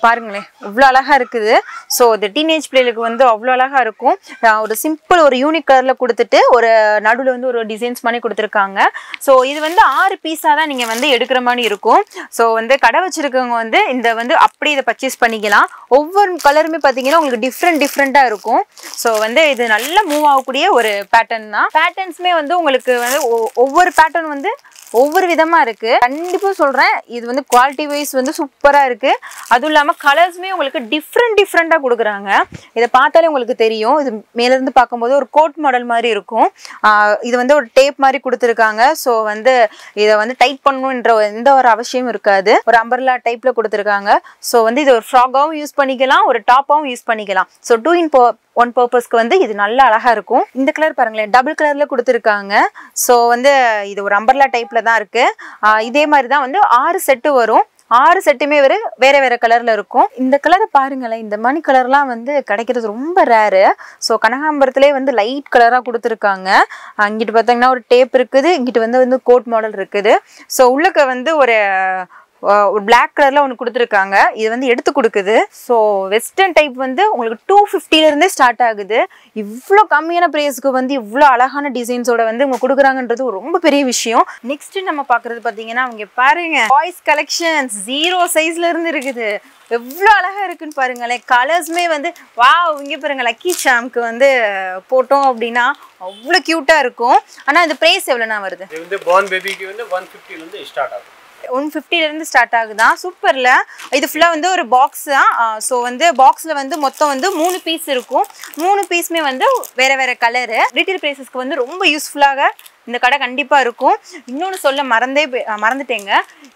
பாருங்களேன் இவ்வளோ அழகாக இருக்குது. ஸோ இந்த டீனேஜ் பிள்ளைகளுக்கு வந்து அவ்வளோ அழகாக இருக்கும். ஒரு சிம்பிள் ஒரு யூனிக் கலரில் கொடுத்துட்டு ஒரு நடுவில் வந்து ஒரு டிசைன்ஸ் பண்ணி கொடுத்துருக்காங்க. ஸோ இது வந்து ஆறு பீஸாக தான் நீங்கள் வந்து எடுக்கிற மாதிரி இருக்கும். ஸோ வந்து கடை வச்சுருக்கவங்க வந்து இந்த வந்து அப்படி இதை பர்ச்சேஸ் பண்ணிக்கலாம். ஒவ்வொரு கலருமே பார்த்தீங்கன்னா உங்களுக்கு டிஃப்ரெண்ட் டிஃப்ரெண்ட்டாக இருக்கும். ஸோ வந்து இது நல்லா மூவ் ஆகக்கூடிய ஒரு பேட்டர்ன் தான். பேட்டர்ன்ஸுமே வந்து உங்களுக்கு வந்து ஒ- ஒவ்வொரு பேட்டர்ன் வந்து ஒவ்வொரு விதமாக இருக்குது கண்டிப்பாக சொல்கிறேன் இது வந்து குவாலிட்டி வைஸ் வந்து சூப்பராக இருக்குது அதுவும் இல்லாமல் கலர்ஸுமே உங்களுக்கு டிஃப்ரெண்ட் டிஃப்ரெண்ட்டாக கொடுக்குறாங்க. இதை பார்த்தாலே உங்களுக்கு தெரியும். இது மேலேருந்து பார்க்கும்போது ஒரு கோட் மாடல் மாதிரி இருக்கும். இது வந்து ஒரு டேப் மாதிரி கொடுத்துருக்காங்க. ஸோ வந்து இதை வந்து டைட் பண்ணணுன்ற எந்த ஒரு அவசியமும் இருக்காது. ஒரு அம்பர்லா டைப்பில் கொடுத்துருக்காங்க. ஸோ வந்து இது ஒரு ஃப்ராகாகவும் யூஸ் பண்ணிக்கலாம். ஒரு டாப்பாகவும் யூஸ் பண்ணிக்கலாம். ஸோ டூ இன் ஒன் பர்பஸ்க்கு வந்து இது நல்ல அழகா இருக்கும். இந்த கலர் பாருங்களேன் டபுள் கலர்ல கொடுத்துருக்காங்க. ஸோ வந்து இது ஒரு அம்பர்லா டைப்ல தான் இருக்கு. இதே மாதிரி தான் வந்து ஆறு செட்டு வரும். ஆறு செட்டுமே வேறு வேற வேற கலர்ல இருக்கும். இந்த கலரை பாருங்களேன் இந்த மணி கலர்லாம் வந்து கிடைக்கிறது ரொம்ப ரேரு ஸோ கனகாம்பரத்திலே வந்து லைட் கலராக கொடுத்துருக்காங்க. அங்கிட்டு பார்த்தீங்கன்னா ஒரு டேப் இருக்குது. இங்கிட்டு வந்து வந்து கோட் மாடல் இருக்குது. ஸோ உள்ளக்க வந்து ஒரு ஒரு பிளாக் கலரில் ஒன்று கொடுத்துருக்காங்க. இது வந்து எடுத்து கொடுக்குது. ஸோ வெஸ்டர்ன் டைப் வந்து உங்களுக்கு டூ ஃபிஃப்டிலேருந்தே ஸ்டார்ட் ஆகுது. இவ்வளோ கம்மியான ப்ரைஸ்க்கு வந்து இவ்வளோ அழகான டிசைன்ஸோட வந்து இவங்க கொடுக்குறாங்கன்றது ரொம்ப பெரிய விஷயம். நெக்ஸ்ட் நம்ம பார்க்குறது பார்த்தீங்கன்னா அவங்க பாருங்க பாய்ஸ் கலெக்ஷன்ஸ் ஜீரோ சைஸ்ல இருந்து இருக்குது. எவ்வளோ அழகாக இருக்குன்னு பாருங்களேன். கலர்ஸுமே வந்து வா இங்கே பாருங்க லக்கி ஷாம்க்கு வந்து போட்டோம் அப்படின்னா அவ்வளோ க்யூட்டாக இருக்கும். ஆனால் இந்த ப்ரைஸ் எவ்வளோண்ணா வருது? இது வந்து பார்ன் பேபிக்கு வந்து ஒன் ஃபிஃப்டிலேருந்து ஸ்டார்ட் ஆகும் ஒன் ஃபிஃப்டிலேருந்து ஸ்டார்ட் ஆகுதான் சூப்பரில். இது ஃபுல்லாக வந்து ஒரு பாக்ஸ் தான் ஸோ வந்து பாக்ஸில் வந்து மொத்தம் வந்து மூணு பீஸ் இருக்கும். மூணு பீஸுமே வந்து வேறு வேறு கலரு ரீட்டைல் ப்ரைஸஸ்க்கு வந்து ரொம்ப யூஸ்ஃபுல்லாக இந்த கடை கண்டிப்பாக இருக்கும். இன்னொன்று சொல்ல மறந்தே போய்- மறந்துட்டேங்க.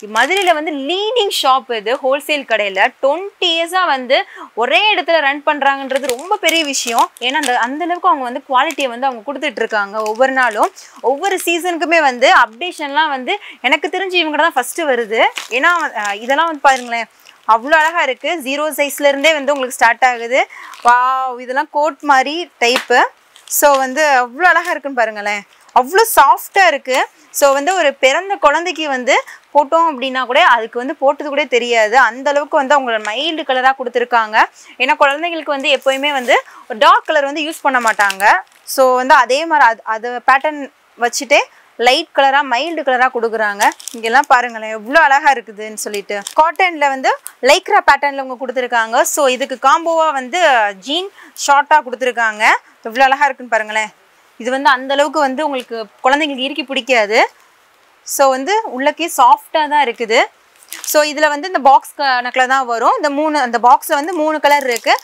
மதுரையில் வந்து லீடிங் ஷாப் இது ஹோல்சேல் கடையில். டுவெண்ட்டி இயர்ஸாக வந்து ஒரே இடத்துல ரன் பண்ணுறாங்கன்றது ரொம்ப பெரிய விஷயம். ஏன்னா அந்த அந்தளவுக்கு அவங்க வந்து குவாலிட்டியை வந்து அவங்க கொடுத்துட்ருக்காங்க ஒவ்வொரு நாளும். ஒவ்வொரு சீசனுக்குமே வந்து அப்டேஷன்லாம் வந்து எனக்கு தெரிஞ்சு இவங்க தான் ஃபஸ்ட்டு வருது. ஏன்னா இதெல்லாம் வந்து பாருங்களேன் அவ்வளோ அழகாக இருக்குது ஜீரோ சைஸ்லேருந்தே வந்து உங்களுக்கு ஸ்டார்ட் ஆகுது. வா இதெல்லாம் கோட் மாதிரி டைப்பு ஸோ வந்து அவ்வளோ அழகாக இருக்குன்னு பாருங்களேன். அவ்வளோ சாஃப்டாக இருக்குது ஸோ வந்து ஒரு பிறந்த குழந்தைக்கு வந்து போட்டோம் அப்படின்னா கூட அதுக்கு வந்து போட்டது கூட தெரியாது. அந்த அளவுக்கு வந்து அவங்களோட மைல்டு கலராக கொடுத்துருக்காங்க. ஏன்னா குழந்தைங்களுக்கு வந்து எப்போயுமே வந்து டார்க் கலர் வந்து யூஸ் பண்ண மாட்டாங்க. ஸோ வந்து அதே மாதிரி அது அது பேட்டர்ன் வச்சுட்டே லைட் கலராக மைல்டு கலராக கொடுக்குறாங்க. இங்கெல்லாம் பாருங்களேன் எவ்வளோ அழகாக இருக்குதுன்னு சொல்லிட்டு. காட்டனில் வந்து லைக்ரா பேட்டர்னில் அவங்க கொடுத்துருக்காங்க. ஸோ இதுக்கு காம்போவாக வந்து ஜீன் ஷார்ட்டாக கொடுத்துருக்காங்க. எவ்வளோ அழகாக இருக்குன்னு பாருங்களேன். இது வந்து அந்த அளவுக்கு வந்து உங்களுக்கு குழந்தைங்களுக்கு இறுக்கி பிடிக்காது. ஸோ வந்து உள்ளக்கே சாஃப்டாக தான் இருக்குது. ஸோ இதில் வந்து இந்த பாக்ஸ் கணக்கில் தான் வரும். இந்த மூணு அந்த பாக்ஸில் வந்து மூணு கலர் இருக்கு.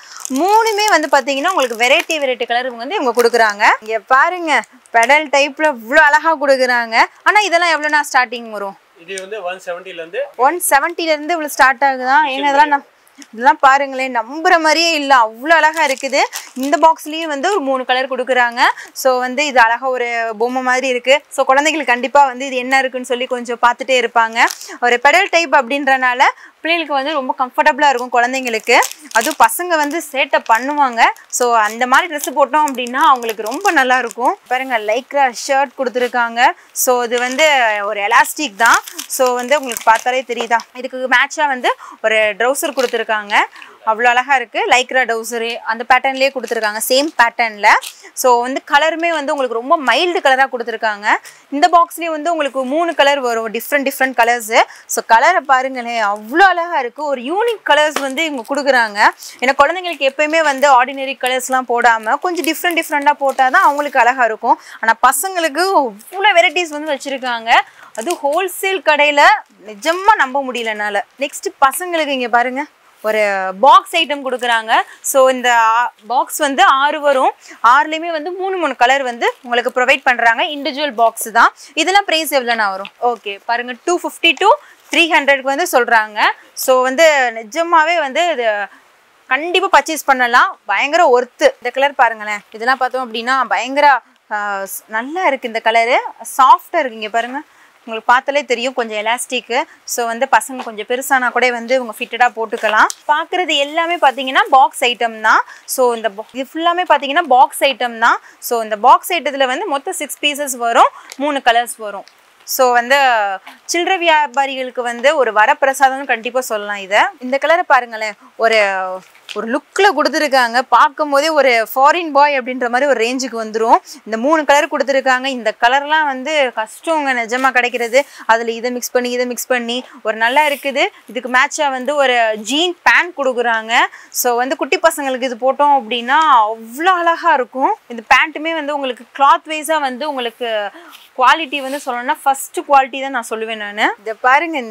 மூணுமே வந்து பார்த்தீங்கன்னா உங்களுக்கு வெரைட்டி வெரைட்டி கலர் வந்து இவங்க கொடுக்குறாங்க. இங்கே பாருங்க பெடல் டைப்பில் இவ்வளோ அழகாக கொடுக்குறாங்க. ஆனால் இதெல்லாம் எவ்வளோண்ணா ஸ்டார்டிங் வரும்? இது வந்து ஒன் இருந்து ஒன் செவன்ட்டிலேருந்து இவ்வளோ ஸ்டார்ட் ஆகுதான் ஏன்னா இதெல்லாம் நம் இதெல்லாம் பாருங்களேன் நம்புற மாதிரியே இல்லை. அவ்வளோ அழகா இருக்குது. இந்த பாக்ஸ்லேயும் வந்து ஒரு மூணு கலர் கொடுக்குறாங்க. ஸோ வந்து இது அழகா ஒரு பொம்மை மாதிரி இருக்கு. ஸோ குழந்தைகள் கண்டிப்பாக வந்து இது என்ன இருக்குன்னு சொல்லி கொஞ்சம் பார்த்துட்டே இருப்பாங்க. ஒரு பெடல் டைப் அப்படின்றனால பிள்ளைங்களுக்கு வந்து ரொம்ப கம்ஃபர்டபுளாக இருக்கும் குழந்தைங்களுக்கு. அதுவும் பசங்க வந்து சேட்டை பண்ணுவாங்க. ஸோ அந்த மாதிரி ட்ரெஸ் போட்டோம் அப்படின்னா அவங்களுக்கு ரொம்ப நல்லா இருக்கும். பாருங்க லைக்ரா ஷர்ட் கொடுத்துருக்காங்க. ஸோ இது வந்து ஒரு எலாஸ்டிக் தான். ஸோ வந்து உங்களுக்கு பார்த்தாலே தெரியுதா? இதுக்கு மேட்சாக வந்து ஒரு ட்ரௌசர் கொடுத்துருக்காங்க. அவ்வளோ அழகாக இருக்குது லைக்ரா டவுசரு அந்த பேட்டர்ன்லேயே கொடுத்துருக்காங்க. சேம் பேட்டர்னில் ஸோ வந்து கலருமே வந்து உங்களுக்கு ரொம்ப மைல்டு கலராக கொடுத்துருக்காங்க. இந்த பாக்ஸ்லேயே வந்து உங்களுக்கு மூணு கலர் வரும். டிஃப்ரெண்ட் டிஃப்ரெண்ட் கலர்ஸு ஸோ கலரை பாருங்களேன். அவ்வளோ அழகாக இருக்குது ஒரு யூனிக் கலர்ஸ் வந்து இவங்க கொடுக்குறாங்க. ஏன்னா குழந்தைங்களுக்கு எப்போயுமே வந்து ஆர்டினரி கலர்ஸ்லாம் போடாமல் கொஞ்சம் டிஃப்ரெண்ட் டிஃப்ரெண்ட்டாக போட்டால் தான் அவங்களுக்கு அழகாக இருக்கும். ஆனால் பசங்களுக்கு அவ்வளோ வெரைட்டிஸ் வந்து வச்சுருக்காங்க. அது ஹோல்சேல் கடையில் நிஜமாக நம்ப முடியல என்னால். நெக்ஸ்ட் பசங்களுக்கு இங்கே பாருங்கள் ஒரு பாக்ஸ் ஐட்டம் கொடுக்குறாங்க. ஸோ இந்த பாக்ஸ் வந்து ஆறு வரும். ஆறுலேயுமே வந்து மூணு மூணு கலர் வந்து உங்களுக்கு ப்ரொவைட் பண்ணுறாங்க இண்டிவிஜுவல் பாக்ஸ் தான். இதெல்லாம் ப்ரைஸ் எவ்வளோண்ணா வரும்? ஓகே பாருங்க டூ ஃபிஃப்டி டூ த்ரீ ஹண்ட்ரட்க்கு வந்து சொல்கிறாங்க ஸோ வந்து நிஜமாவே வந்து இது கண்டிப்பாக பர்ச்சேஸ் பண்ணலாம். பயங்கர ஒர்த்து இந்த கலர் பாருங்களேன். இதெல்லாம் பார்த்தோம் அப்படின்னா பயங்கர நல்லா இருக்குது இந்த கலரு சாஃப்டாக இருக்கு இங்கே பாருங்கள் உங்களுக்கு பார்த்தாலே தெரியும் கொஞ்சம் எலாஸ்டிக்கு ஸோ வந்து பசங்க கொஞ்சம் பெருசானா கூட வந்து இவங்க ஃபிட்டடாக போட்டுக்கலாம். பார்க்குறது எல்லாமே பார்த்தீங்கன்னா பாக்ஸ் ஐட்டம் தான். ஸோ இந்த இது ஃபுல்லாமே பார்த்தீங்கன்னா பாக்ஸ் ஐட்டம் தான். ஸோ இந்த பாக்ஸ் ஐட்டத்தில் வந்து மொத்தம் சிக்ஸ் பீசஸ் வரும் மூணு கலர்ஸ் வரும். ஸோ வந்து சில்லறை வியாபாரிகளுக்கு வந்து ஒரு வரப்பிரசாதம்னு கண்டிப்பாக சொல்லலாம் இதை. இந்த கலரை பாருங்களேன். ஒரு ஒரு லுக்கில் கொடுத்துருக்காங்க. பார்க்கும் போதே ஒரு ஃபாரின் பாய் அப்படின்ற மாதிரி ஒரு ரேஞ்சுக்கு வந்துடும் இந்த மூணு கலர் கொடுத்துருக்காங்க. இந்த கலர்லாம் வந்து கஷ்டங்க நிஜமாக கிடைக்கிறது. அதில் இதை மிக்ஸ் பண்ணி இதை மிக்ஸ் பண்ணி. ஒரு நல்லா இருக்குது. இதுக்கு மேட்சாக வந்து ஒரு ஜீன் பேண்ட் கொடுக்குறாங்க. ஸோ வந்து குட்டி பசங்களுக்கு இது போட்டோம் அப்படின்னா அவ்வளோ அழகாக இருக்கும். இந்த பேண்ட்டுமே வந்து உங்களுக்கு கிளாத் வைஸாக வந்து உங்களுக்கு குவாலிட்டி வந்து சொல்லணும்னா ஃபஸ்ட்டு குவாலிட்டி தான் நான் சொல்லுவேன் நான். இதை பாருங்கள்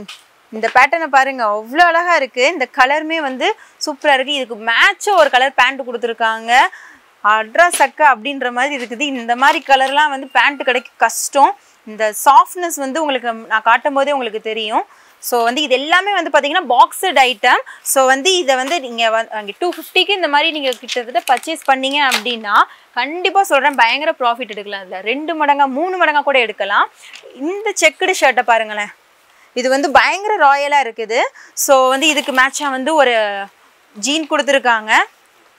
இந்த பேட்டர்னை பாருங்க அவ்வளோ அழகா இருக்கு. இந்த கலருமே வந்து சூப்பராக இருக்கு. இதுக்கு மேட்சாக ஒரு கலர் பேண்ட் கொடுத்துருக்காங்க. அட்ரா சக்கா அப்படின்ற மாதிரி இருக்குது. இந்த மாதிரி கலர்லாம் வந்து பேண்ட் கிடைக்க கஷ்டம். இந்த சாஃப்ட்னஸ் வந்து உங்களுக்கு நான் காட்டும் போதே உங்களுக்கு தெரியும். ஸோ வந்து இது எல்லாமே வந்து பார்த்தீங்கன்னா பாக்ஸட் ஐட்டம் ஸோ வந்து இதை வந்து நீங்கள் வந்து டூ ஃபிஃப்டிக்கு இந்த மாதிரி நீங்கள் கிட்டத்தட்ட பர்ச்சேஸ் பண்ணீங்க அப்படின்னா கண்டிப்பாக சொல்கிறேன் பயங்கர ப்ராஃபிட் எடுக்கலாம். இதில் ரெண்டு மடங்காக மூணு மடங்காக கூட எடுக்கலாம். இந்த செக்குடு ஷர்ட்டை பாருங்களேன். இது வந்து பயங்கர ராயலாக இருக்குது. ஸோ வந்து இதுக்கு மேட்சாக வந்து ஒரு ஜீன் கொடுத்துருக்காங்க.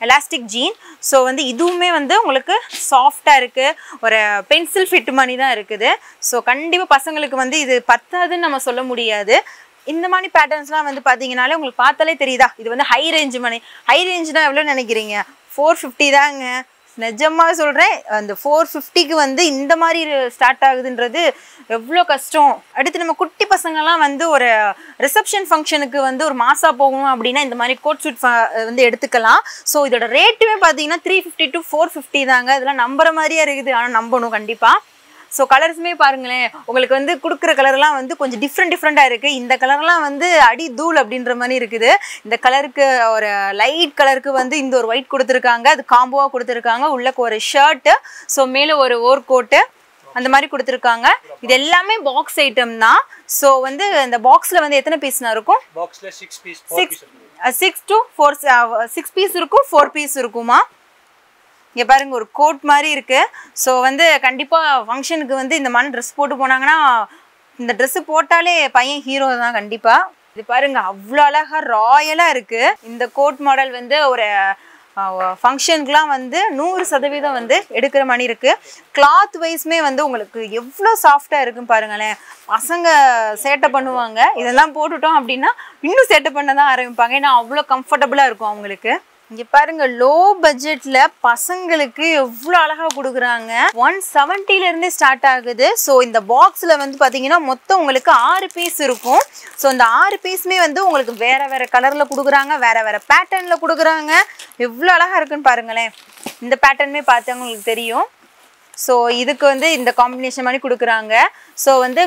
எலாஸ்டிக் ஜீன் ஸோ வந்து இதுவுமே வந்து உங்களுக்கு சாஃப்டாக இருக்குது ஒரு பென்சில் ஃபிட் மாதிரி தான் இருக்குது. ஸோ கண்டிப்பாக பசங்களுக்கு வந்து இது பத்தாதுன்னு நம்ம சொல்ல முடியாது. இந்த மாதிரி பேட்டர்ன்ஸ்லாம் வந்து பார்த்தீங்கனாலே உங்களுக்கு பார்த்தாலே தெரியுதா? இது வந்து ஹை ரேஞ்சு மணி. ஹை ரேஞ்சுனா எவ்வளோ நினைக்கிறீங்க? ஃபோர் ஃபிஃப்டி தாங்க. நிஜமாக சொல்கிறேன் அந்த ஃபோர் ஃபிஃப்டிக்கு வந்து இந்த மாதிரி ஸ்டார்ட் ஆகுதுன்றது எவ்வளோ கஷ்டம். அடுத்து நம்ம குட்டி பசங்கள்லாம் வந்து ஒரு ரிசப்ஷன் ஃபங்க்ஷனுக்கு வந்து ஒரு மாசா போகணும் அப்படின்னா இந்த மாதிரி கோட் சூட் வந்து எடுத்துக்கலாம். ஸோ இதோட ரேட்டுமே பார்த்தீங்கன்னா three fifty to four fifty தாங்க. இதெல்லாம் நம்புற மாதிரியே இருக்குது. ஆனால் நம்பணும் கண்டிப்பாக ஸோ கலர்ஸுமே பாருங்களேன் உங்களுக்கு வந்து கொடுக்குற கலர்லாம் வந்து கொஞ்சம் டிஃப்ரெண்ட் டிஃப்ரெண்ட்டாக இருக்குது இந்த கலர்லாம் வந்து அடி தூள் அப்படின்ற மாதிரி இருக்குது. இந்த கலருக்கு ஒரு லைட் கலருக்கு வந்து இந்த ஒரு ஒயிட் கொடுத்துருக்காங்க. அது காம்போவாக கொடுத்துருக்காங்க. உள்ளக்கு ஒரு ஷர்ட்டு ஸோ மேலே ஒரு ஓர் கோட்டு அந்த மாதிரி கொடுத்துருக்காங்க. இது எல்லாமே பாக்ஸ் ஐட்டம் தான். ஸோ வந்து இந்த பாக்ஸில் வந்து எத்தனை பீஸ்னா இருக்கும்? பாக்ஸ்ல six six to four six piece இருக்கும் ஃபோர் பீஸ் இருக்குமா? இங்கே பாருங்க ஒரு கோட் மாதிரி இருக்கு. ஸோ வந்து கண்டிப்பாக ஃபங்க்ஷனுக்கு வந்து இந்த மாதிரி ட்ரெஸ் போட்டு போனாங்கன்னா இந்த ட்ரெஸ்ஸு போட்டாலே பையன் ஹீரோ தான் கண்டிப்பாக இது பாருங்க அவ்வளோ அழகாக ராயலாக இருக்கு. இந்த கோட் மாடல் வந்து ஒரு ஃபங்க்ஷனுக்குலாம் வந்து நூறு சதவீதம் வந்து எடுக்கிற மாதிரி இருக்குது கிளாத் வைஸ்மே வந்து உங்களுக்கு எவ்வளோ சாஃப்டாக இருக்குன்னு பாருங்களேன். பசங்க சேட்டை பண்ணுவாங்க. இதெல்லாம் போட்டுட்டோம் அப்படின்னா இன்னும் சேட்டை பண்ண தான் ஆரம்பிப்பாங்க. ஏன்னா அவ்வளோ கம்ஃபர்டபுளாக இருக்கும் அவங்களுக்கு. இங்க பாருங்க லோ பட்ஜெட்ல பசங்களுக்கு எவ்வளவு அழகா கொடுக்குறாங்க. ஒன் செவன்ட்டிலேருந்தே ஸ்டார்ட் ஆகுது. ஸோ இந்த பாக்ஸ்ல வந்து பாத்தீங்கன்னா மொத்தம் உங்களுக்கு ஆறு பீஸ் இருக்கும். ஸோ இந்த ஆறு பீஸுமே வந்து உங்களுக்கு வேற வேற கலர்ல கொடுக்குறாங்க வேற வேற பேட்டர்ன்ல கொடுக்குறாங்க. எவ்வளவு அழகா இருக்குன்னு பாருங்களேன். இந்த பேட்டர்னுமே பார்த்தா உங்களுக்கு தெரியும். ஸோ இதுக்கு வந்து இந்த காம்பினேஷன் மாதிரி கொடுக்குறாங்க. ஸோ வந்து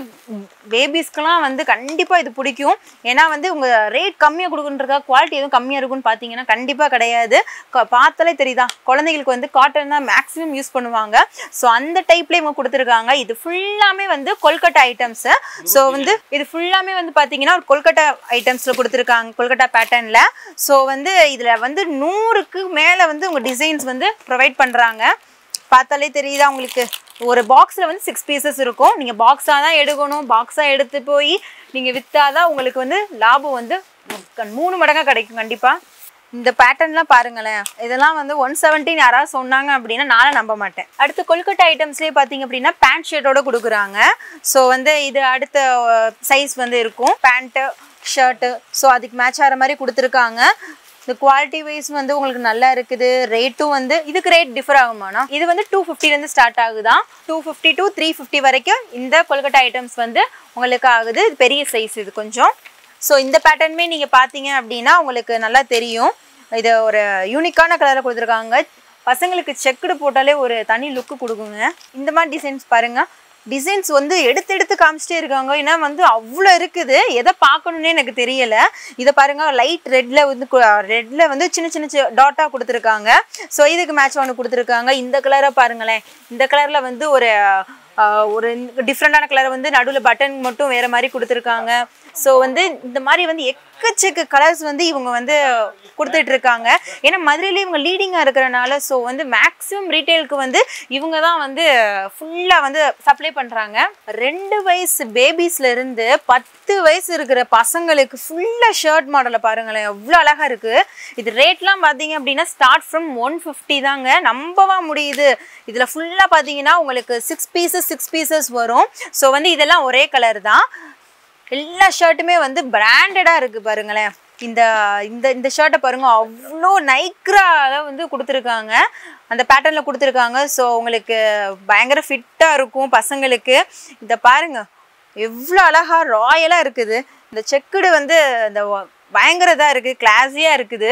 பேபிஸ்க்கெலாம் வந்து கண்டிப்பாக இது பிடிக்கும். ஏன்னா வந்து உங்கள் ரேட் கம்மியாக கொடுக்குன்றதா குவாலிட்டி எதுவும் கம்மியாக இருக்குன்னு பார்த்தீங்கன்னா கண்டிப்பாக கிடையாது. க- பார்த்தாலே தெரியுதா? குழந்தைங்களுக்கு வந்து காட்டன் தான் மேக்ஸிமம் யூஸ் பண்ணுவாங்க. ஸோ அந்த டைப்லேயே இவங்க கொடுத்துருக்காங்க. இது ஃபுல்லாமே வந்து கொல்கட்டா ஐட்டம்ஸு ஸோ வந்து இது ஃபுல்லாமே வந்து பார்த்தீங்கன்னா ஒரு கொல்கட்டா ஐட்டம்ஸில் கொடுத்துருக்காங்க. கொல்கட்டா பேட்டர்னில் ஸோ வந்து இதில் வந்து நூறுக்கு மேலே வந்து உங்கள் டிசைன்ஸ் வந்து ப்ரொவைட் பண்ணுறாங்க பார்த்தாலே தெரியுதா உங்களுக்கு? ஒரு பாக்ஸில் வந்து சிக்ஸ் பீசஸ் இருக்கும். நீங்கள் பாக்ஸாக தான் எடுக்கணும். பாக்ஸாக எடுத்து போய் நீங்கள் விற்றாதான் உங்களுக்கு வந்து லாபம் வந்து மூணு மடங்காக கிடைக்கும் கண்டிப்பாக இந்த பேட்டர்ன்லாம் பாருங்களேன். இதெல்லாம் வந்து ஒன் செவன்டீன் யாராவது சொன்னாங்க அப்படின்னா நானும் நம்ப மாட்டேன். அடுத்து கொல்கட்டா ஐட்டம்ஸ்லேயே பார்த்தீங்க அப்படின்னா பேண்ட் ஷர்ட்டோட கொடுக்குறாங்க. ஸோ வந்து இது அடுத்த சைஸ் வந்து இருக்கும். பேண்ட்டு ஷர்ட்டு ஸோ அதுக்கு மேட்ச் ஆகிற மாதிரி கொடுத்துருக்காங்க. இந்த குவாலிட்டி வைஸ் வந்து உங்களுக்கு நல்லா இருக்குது. ரேட்டும் வந்து இதுக்கு ரேட் டிஃபர் ஆகுமாண்ணா இது வந்து டூ ஃபிஃப்டிலேருந்து start ஆகுதான் two fifty to three fifty வரைக்கும் இந்த கொல்கட்டா ஐட்டம்ஸ் வந்து உங்களுக்கு ஆகுது. இது பெரிய சைஸ் இது கொஞ்சம். ஸோ இந்த பேட்டர்னுமே நீங்கள் பார்த்தீங்க அப்படின்னா உங்களுக்கு நல்லா தெரியும். இது ஒரு யூனிக்கான கலரில் கொடுத்துருக்காங்க. பசங்களுக்கு செக்குடு போட்டாலே ஒரு தனி லுக்கு கொடுக்குங்க. இந்த மாதிரி டிசைன்ஸ் பாருங்கள் டிசைன்ஸ் வந்து எடுத்து எடுத்து காமிச்சிட்டே இருக்காங்க. ஏன்னா வந்து அவ்வளோ இருக்குது. எதை பார்க்கணுன்னே எனக்கு தெரியல. இதை பாருங்க லைட் ரெட்ல வந்து ரெட்ல வந்து சின்ன சின்ன டாட்டா கொடுத்துருக்காங்க. ஸோ இதுக்கு மேட்ச் ஒன்று கொடுத்துருக்காங்க. இந்த கலரை பாருங்களேன். இந்த கலர்ல வந்து ஒரு ஒரு டிஃப்ரெண்டான கலர் வந்து நடுவில் பட்டன் மட்டும் வேறு மாதிரி கொடுத்துருக்காங்க. ஸோ வந்து இந்த மாதிரி வந்து எக்கச்சக்க கலர்ஸ் வந்து இவங்க வந்து கொடுத்துட்டு இருக்காங்க. ஏன்னா மதுரையிலே இவங்க லீடிங்காக இருக்கிறனால ஸோ வந்து மேக்ஸிமம் ரீட்டைலுக்கு வந்து இவங்க தான் வந்து ஃபுல்லாக வந்து சப்ளை பண்ணுறாங்க ரெண்டு வயசு பேபீஸ்லேருந்து பத்து வயசு இருக்கிற பசங்களுக்கு ஃபுல்லாக ஷர்ட் மாடலை பாருங்களேன் எவ்வளோ அழகாக இருக்குது இது ரேட்லாம் பார்த்தீங்க அப்படின்னா ஸ்டார்ட் ஃப்ரம் ஒன் ஃபிஃப்டி தாங்க. நம்பவா முடியுது. இதில் ஃபுல்லாக பார்த்தீங்கன்னா உங்களுக்கு சிக்ஸ் பீசஸ் சிக்ஸ் பீசஸ் வரும். ஸோ வந்து இதெல்லாம் ஒரே கலர் தான். எல்லா ஷர்ட்டுமே வந்து பிராண்டடாக இருக்குது பாருங்களேன். இந்த இந்த இந்த ஷர்ட்டை பாருங்கள் அவ்வளோ நைக்ரால வந்து கொடுத்துருக்காங்க. அந்த பேட்டர்னில் கொடுத்துருக்காங்க. ஸோ உங்களுக்கு பயங்கர ஃபிட்டாக இருக்கும் பசங்களுக்கு. இதை பாருங்கள் எவ்வளோ அழகா ராயலாக இருக்குது. இந்த செக்குடு வந்து இந்த பயங்கரதாக இருக்குது கிளாஸியாக இருக்குது.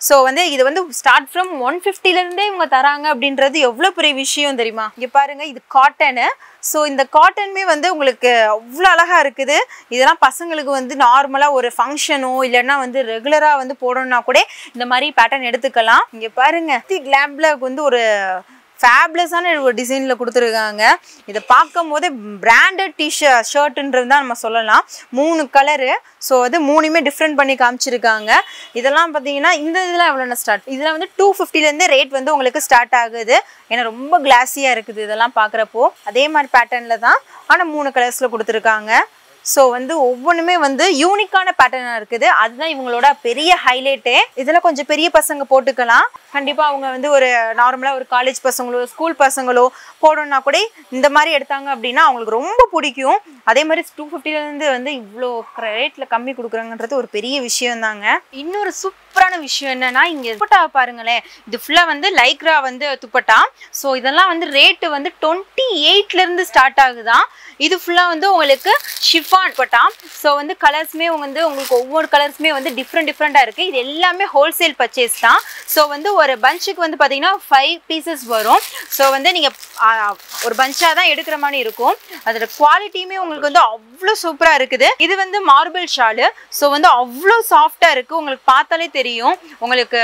ஸோ வந்து இது வந்து ஸ்டார்ட் ஃப்ரம் ஒன் ஃபிஃப்டிலேருந்தே இவங்க தராங்க அப்படின்றது எவ்வளோ பெரிய விஷயம் தெரியுமா? இங்கே பாருங்கள் இது காட்டனு ஸோ இந்த காட்டனுமே வந்து உங்களுக்கு அவ்வளோ அழகாக இருக்குது. இதெல்லாம் பசங்களுக்கு வந்து நார்மலாக ஒரு ஃபங்க்ஷனோ இல்லைன்னா வந்து ரெகுலராக வந்து போடணும்னா கூட இந்த மாதிரி பேட்டர்ன் எடுத்துக்கலாம். இங்கே பாருங்கள் கிளாம்பில் வந்து ஒரு ஃபேப்லெஸ்ஸான ஒரு டிசைனில் கொடுத்துருக்காங்க. இதை பார்க்கும் போதே பிராண்டட் டிஷர்ட் ஷர்ட்டுன்றது தான் நம்ம சொல்லலாம். மூணு கலரு ஸோ அது மூணுமே டிஃப்ரெண்ட் பண்ணி காமிச்சிருக்காங்க. இதெல்லாம் பார்த்தீங்கன்னா இந்த இதெல்லாம் எவ்வளோ ஸ்டார்ட் இதில் வந்து டூ ஃபிஃப்டிலேருந்து ரேட் வந்து உங்களுக்கு ஸ்டார்ட் ஆகுது. ஏன்னா ரொம்ப கிளாஸியாக இருக்குது இதெல்லாம் பார்க்குறப்போ. அதே மாதிரி பேட்டர்னில் தான். ஆனால் மூணு கலர்ஸில் கொடுத்துருக்காங்க. ஸோ வந்து ஒவ்வொன்றுமே வந்து யூனிக்கான பேட்டர்னாக இருக்குது. அதுதான் இவங்களோட பெரிய ஹைலைட்டே இதில் கொஞ்சம் பெரிய பசங்க போட்டுக்கலாம். கண்டிப்பாக அவங்க வந்து ஒரு நார்மலாக ஒரு காலேஜ் பசங்களோ ஸ்கூல் பசங்களோ போடணும்னா கூட இந்த மாதிரி எடுத்தாங்க அப்படின்னா அவங்களுக்கு ரொம்ப பிடிக்கும். அதே மாதிரி டூ ஃபிஃப்டிலேருந்து வந்து இவ்வளோ ரேட்டில் கம்மி கொடுக்குறாங்கன்றது ஒரு பெரிய விஷயம் தாங்க இன்னொரு சூப்பரான விஷயம் என்னன்னா இங்கே துப்பட்டா பாருங்களேன். இது ஃபுல்லாக வந்து லைக்ரா வந்து துப்பட்டா. ஸோ இதெல்லாம் வந்து ரேட்டு வந்து டுவெண்ட்டி எயிட்லேருந்து ஸ்டார்ட் ஆகுதான் இது ஃபுல்லாக வந்து உங்களுக்கு ஷிஃபான் பட்டா ஸோ வந்து கலர்ஸுமே வந்து உங்களுக்கு ஒவ்வொரு கலர்ஸுமே வந்து டிஃப்ரெண்ட் டிஃப்ரெண்ட்டாக இருக்குது இது எல்லாமே ஹோல்சேல் பர்ச்சேஸ் தான். ஸோ வந்து ஒரு பஞ்சுக்கு வந்து பார்த்தீங்கன்னா ஃபைவ் பீசஸ் வரும். ஸோ வந்து நீங்கள் ஒரு பஞ்சாக தான் எடுக்கிற மாதிரி இருக்கும். அதோட குவாலிட்டியுமே உங்களுக்கு வந்து அவ்வளோ சூப்பராக இருக்குது. இது வந்து மார்பிள் ஷாலு ஸோ வந்து அவ்வளோ சாஃப்டாக இருக்குது உங்களுக்கு பார்த்தாலே தெரியும். உங்களுக்கு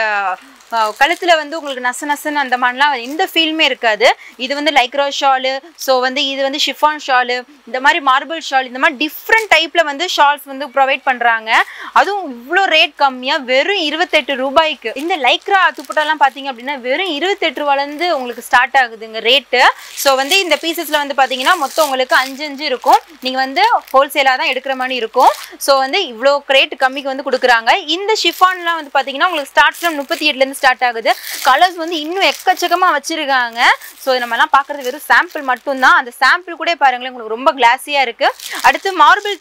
கழுத்தில் வந்து உங்களுக்கு நச நசன்னு அந்த மாதிரிலாம் எந்த ஃபீலுமே இருக்காது. இது வந்து லைக்ரோ ஷாலு ஸோ வந்து இது வந்து ஷிஃபான் ஷாலு இந்த மாதிரி மார்பிள் ஷால் இந்த மாதிரி டிஃப்ரெண்ட் டைப்பில் வந்து ஷால்ஸ் வந்து ப்ரொவைட் பண்ணுறாங்க அதுவும் இவ்வளோ ரேட் கம்மியாக வெறும் இருபத்தெட்டு ரூபாய்க்கு. இந்த லைக்ரா துப்பட்டாலாம் பார்த்தீங்க அப்படின்னா வெறும் இருபத்தெட்டு ரூபாலேருந்து உங்களுக்கு ஸ்டார்ட் ஆகுதுங்க ரேட்டு ஸோ வந்து இந்த பீசஸில் வந்து பார்த்தீங்கன்னா மொத்தம் உங்களுக்கு அஞ்சு அஞ்சு இருக்கும். நீங்கள் வந்து ஹோல்சேலாக தான் எடுக்கிற மாதிரி இருக்கும். ஸோ வந்து இவ்வளோ ரேட் கம்மிக்கு வந்து கொடுக்குறாங்க. இந்த ஷிஃபான்லாம் வந்து பார்த்தீங்கன்னா உங்களுக்கு ஸ்டார்ட் ஃப்ரம் முப்பத்தி எட்டுலேருந்து ஸ்டார்ட் ஆகுது. கலர்ஸ் வந்து இன்னும் எக்கச்சக்கமாக வச்சுருக்காங்க. ஸோ நம்மலாம் பார்க்குறது வெறும் சாம்பிள் மட்டும்தான். அந்த சாம்பிள் கூட பாருங்களேன் உங்களுக்கு ரொம்ப கிளாஸியாக இருக்குது அடுத்து மார்பிள்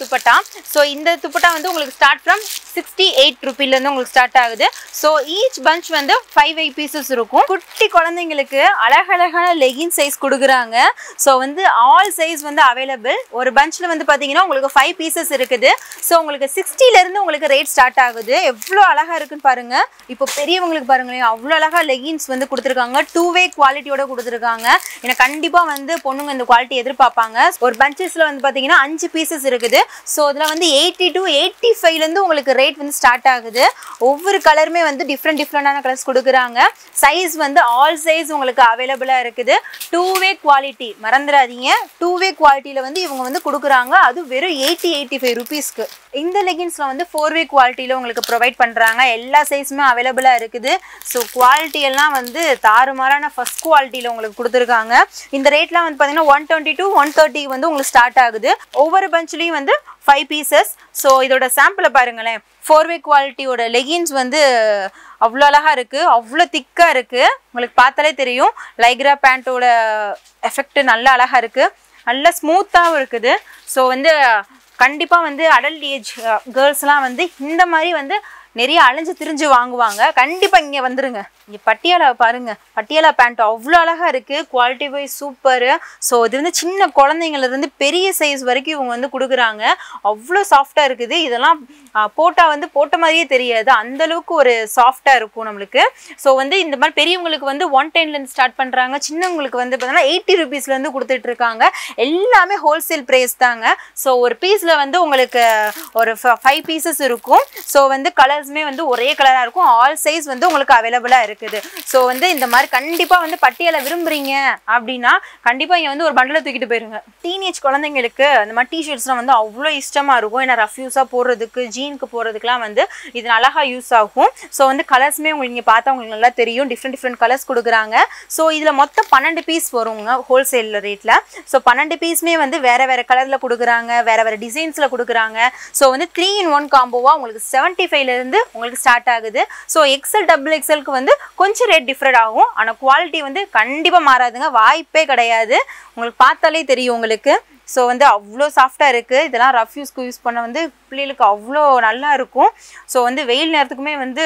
துப்பட்டா. ஸோ இந்த துப்பட்டா வந்து உங்களுக்கு ஸ்டார்ட் ஃப்ரம் சிக்ஸ்டி எயிட் ருபீலேருந்து உங்களுக்கு ஸ்டார்ட் ஆகுது. ஸோ ஈச் பஞ்ச் வந்து ஃபைவ் எயிட் பீசஸ் இருக்கும். குட்டி குழந்தைங்களுக்கு அழகழகான லெகின் சைஸ் கொடுக்குறாங்க. ஸோ வந்து ஆல் சைஸ் வந்து அவைலபிள் ஒரு பஞ்சில் வந்து பார்த்தீங்கன்னா உங்களுக்கு ஃபைவ் பீசஸ் இருக்குது. ஸோ உங்களுக்கு சிக்ஸ்டிலேருந்து உங்களுக்கு ரேட் ஸ்டார்ட் ஆகுது. எவ்வளோ அழகாக இருக்குன்னு பாருங்க. இப்போ பெரிய இவங்களுக்கு பாருங்களேன் அவ்வளோ அழகாக லெகின்ஸ் வந்து கொடுத்துருக்காங்க. டூ வே குவாலிட்டியோட கொடுத்துருக்காங்க. ஏன்னா கண்டிப்பாக வந்து பொண்ணுங்க இந்த குவாலிட்டி எதிர்பார்ப்பாங்க. ஒரு பஞ்சஸில் வந்து பார்த்தீங்கன்னா அஞ்சு பீசஸ் இருக்குது. ஸோ இதில் வந்து எயிட்டி டு எயிட்டி ஃபைவ்லேருந்து உங்களுக்கு ரேட் வந்து ஸ்டார்ட் ஆகுது. ஒவ்வொரு கலருமே வந்து டிஃப்ரெண்ட் டிஃப்ரெண்டான கலர்ஸ் கொடுக்குறாங்க. சைஸ் வந்து ஆல் சைஸ் உங்களுக்கு அவைலபிளாக இருக்குது. டூ வே குவாலிட்டி மறந்துடாதீங்க. டூ வே குவாலிட்டியில் வந்து இவங்க வந்து கொடுக்குறாங்க. அது வெறும் எயிட்டி எயிட்டி ஃபைவ் ருபீஸ்க்கு இந்த லெகின்ஸில் வந்து ஃபோர் வே குவாலிட்டியில் உங்களுக்கு ப்ரொவைட் பண்ணுறாங்க எல்லா சைஸுமே அவைலபிளாக இருக்குது இருக்குது. ஸோ குவாலிட்டி எல்லாம் வந்து தாறுமாறான ஃபஸ்ட் குவாலிட்டியில் உங்களுக்கு கொடுத்துருக்காங்க. இந்த ரேட்லாம் வந்து பார்த்தீங்கன்னா one twenty to one thirty வந்து உங்களுக்கு ஸ்டார்ட் ஆகுது. ஒவ்வொரு பஞ்ச்லேயும் வந்து ஃபைவ் பீசஸ் ஸோ இதோட சாம்பிளை பாருங்களேன். ஃபோர் வே குவாலிட்டியோட லெகின்ஸ் வந்து அவ்வளோ அழகாக இருக்குது அவ்வளோ திக்காக இருக்குது உங்களுக்கு பார்த்தாலே தெரியும். லைக்ரா பேண்ட்டோட எஃபெக்ட் நல்லா அழகாக இருக்குது நல்லா ஸ்மூத்தாகவும் இருக்குது. ஸோ வந்து கண்டிப்பாக வந்து அடல்ட் ஏஜ் கேர்ள்ஸ்லாம் வந்து இந்த மாதிரி வந்து நிறைய அலைஞ்சு திரிஞ்சு வாங்குவாங்க. கண்டிப்பாக இங்கே வந்துருங்க. இங்கே பட்டியாலா பாருங்க. பட்டியாலா பேண்ட் அவ்வளோ அழகாக இருக்குது குவாலிட்டி வைஸ் சூப்பரு ஸோ இது வந்து சின்ன குழந்தைங்கள்லேருந்து பெரிய சைஸ் வரைக்கும் இவங்க வந்து கொடுக்குறாங்க. அவ்வளோ சாஃப்டாக இருக்குது. இதெல்லாம் போட்டால் வந்து போட்ட மாதிரியே தெரியாது. அந்தளவுக்கு ஒரு சாஃப்டாக இருக்கும் நம்மளுக்கு. ஸோ வந்து இந்த மாதிரி பெரியவங்களுக்கு வந்து ஒன் டென்லேருந்து ஸ்டார்ட் பண்ணுறாங்க சின்னவங்களுக்கு வந்து பார்த்தீங்கன்னா எயிட்டி ருபீஸ்லேருந்து கொடுத்துட்ருக்காங்க எல்லாமே ஹோல்சேல் ப்ரைஸ் தாங்க. ஸோ ஒரு பீஸில் வந்து உங்களுக்கு ஒரு ஃபைவ் பீசஸ் இருக்கும். ஸோ வந்து கலர்ஸுமே வந்து ஒரே கலராக இருக்கும். ஆல் சைஸ் வந்து உங்களுக்கு அவைலபிளாக இருக்குது இருக்குது. ஸோ வந்து இந்த மாதிரி கண்டிப்பாக வந்து பட்டியலை விரும்புறீங்க அப்படின்னா கண்டிப்பாக இங்கே வந்து ஒரு பண்டில் தூக்கிட்டு போயிருங்க. டீனேஜ் குழந்தைங்களுக்கு அந்த மாதிரி டிஷர்ட்ஸ்லாம் வந்து அவ்வளோ இஷ்டமாக இருக்கும். ஏன்னா ரஃப் யூஸாக போடுறதுக்கு ஜீனுக்கு போடுறதுக்குலாம் வந்து இது அழகாக யூஸ் ஆகும். ஸோ வந்து கலர்ஸுமே உங்களுக்கு நீங்கள் பார்த்தா உங்களுக்கு நல்லா தெரியும். டிஃப்ரெண்ட் டிஃப்ரெண்ட் கலர்ஸ் கொடுக்குறாங்க. ஸோ இதில் மொத்தம் பன்னெண்டு பீஸ் வருங்க ஹோல்சேல் ரேட்டில் ஸோ பன்னெண்டு பீஸுமே வந்து வேறு வேறு கலரில் கொடுக்குறாங்க வேறு வேறு டிசைன்ஸில் கொடுக்குறாங்க. ஸோ வந்து த்ரீ இன் ஒன் காம்போவாக உங்களுக்கு செவன்ட்டி ஃபைவ்லேருந்து உங்களுக்கு ஸ்டார்ட் ஆகுது. ஸோ எக்ஸல் டபுள் எக்ஸலுக்கு வந்து கொஞ்சம் ரேட் டிஃப்ரெண்ட் ஆகும். ஆனால் குவாலிட்டி வந்து கண்டிப்பாக மாறாதுங்க. வாய்ப்பே கிடையாது. உங்களுக்கு பார்த்தாலே தெரியும் உங்களுக்கு. ஸோ வந்து அவ்வளோ சாஃப்டாக இருக்குது இதெல்லாம் ரஃப் யூஸ்க்கு யூஸ் பண்ண வந்து பிள்ளைகளுக்கு அவ்வளோ நல்லா இருக்கும். ஸோ வந்து வெயில் நேரத்துக்குமே வந்து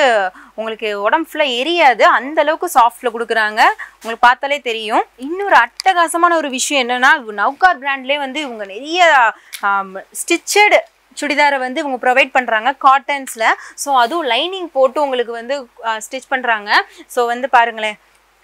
உங்களுக்கு உடம்பு ஃபுல்லாக எரியாது. அந்த அளவுக்கு சாஃப்டில் கொடுக்குறாங்க. உங்களுக்கு பார்த்தாலே தெரியும். இன்னொரு அட்டகாசமான ஒரு விஷயம் என்னென்னா நவ்கார் பிராண்ட்லேயே வந்து இவங்க நிறைய ஸ்டிச்சடு சுடிதாரை வந்து இவங்க ப்ரொவைட் பண்ணுறாங்க காட்டன்ஸில் ஸோ அதுவும் லைனிங் போட்டு உங்களுக்கு வந்து ஸ்டிச் பண்ணுறாங்க ஸோ வந்து பாருங்களேன்.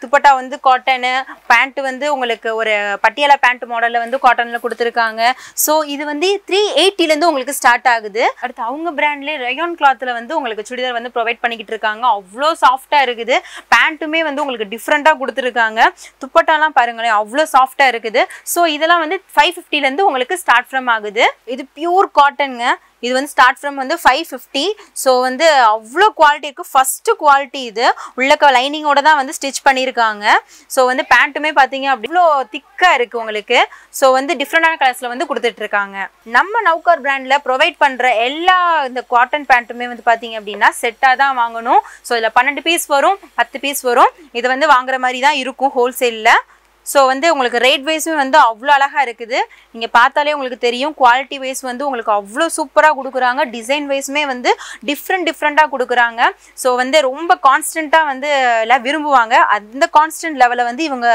துப்பட்டா வந்து காட்டனு பேண்ட் வந்து உங்களுக்கு ஒரு பட்டியாலா பேண்ட் மாடலில் வந்து காட்டனில் கொடுத்துருக்காங்க. ஸோ இது வந்து த்ரீ எயிட்டிலேருந்து உங்களுக்கு ஸ்டார்ட் ஆகுது. அடுத்து அவங்க பிராண்ட்லேயே ரயான் கிளாத்தில் வந்து உங்களுக்கு சுடிதார் வந்து ப்ரொவைட் பண்ணிக்கிட்டு இருக்காங்க. அவ்வளோ சாஃப்டாக இருக்குது. பேண்ட்டுமே வந்து உங்களுக்கு டிஃப்ரெண்ட்டாக கொடுத்துருக்காங்க. துப்பட்டாலாம் பாருங்களேன் அவ்வளோ சாஃப்டாக இருக்குது. ஸோ இதெல்லாம் வந்து ஃபைவ் ஃபிஃப்டிலேருந்து உங்களுக்கு ஸ்டார்ட் ஃப்ரம் ஆகுது. இது பியூர் காட்டனுங்க இது வந்து ஸ்டார்ட் ஃப்ரம் வந்து ஃபைவ் ஃபிஃப்டி ஸோ வந்து அவ்வளோ குவாலிட்டி இருக்குது ஃபஸ்ட்டு குவாலிட்டி இது. உள்ளக்க லைனிங்கோட தான் வந்து ஸ்டிச் பண்ணியிருக்காங்க ஸோ வந்து பேண்ட்டுமே பார்த்தீங்க அப்படி இவ்வளோ திக்காக இருக்குது உங்களுக்கு. ஸோ வந்து டிஃப்ரெண்டான கலர்ஸில் வந்து கொடுத்துட்ருக்காங்க. நம்ம நௌகார் பிராண்டில் ப்ரொவைட் பண்ணுற எல்லா இந்த காட்டன் பேண்ட்டுமே வந்து பார்த்தீங்க அப்படின்னா செட்டாக தான் வாங்கணும். ஸோ இதில் பன்னெண்டு பீஸ் வரும் பத்து பீஸ் வரும். இதை வந்து வாங்குற மாதிரி தான் இருக்கும் ஹோல்சேலில் ஸோ வந்து உங்களுக்கு ரேட் வைஸும் வந்து அவ்வளோ அழகாக இருக்குது. நீங்கள் பார்த்தாலே உங்களுக்கு தெரியும் குவாலிட்டி வைஸ் வந்து உங்களுக்கு அவ்வளோ சூப்பராக கொடுக்குறாங்க. டிசைன் வைஸுமே வந்து டிஃப்ரெண்ட் டிஃப்ரெண்ட்டாக கொடுக்குறாங்க. ஸோ வந்து ரொம்ப கான்ஸ்டண்ட்டாக வந்து எல்லாம் விரும்புவாங்க. அந்த கான்ஸ்டன்ட் லெவலை வந்து இவங்க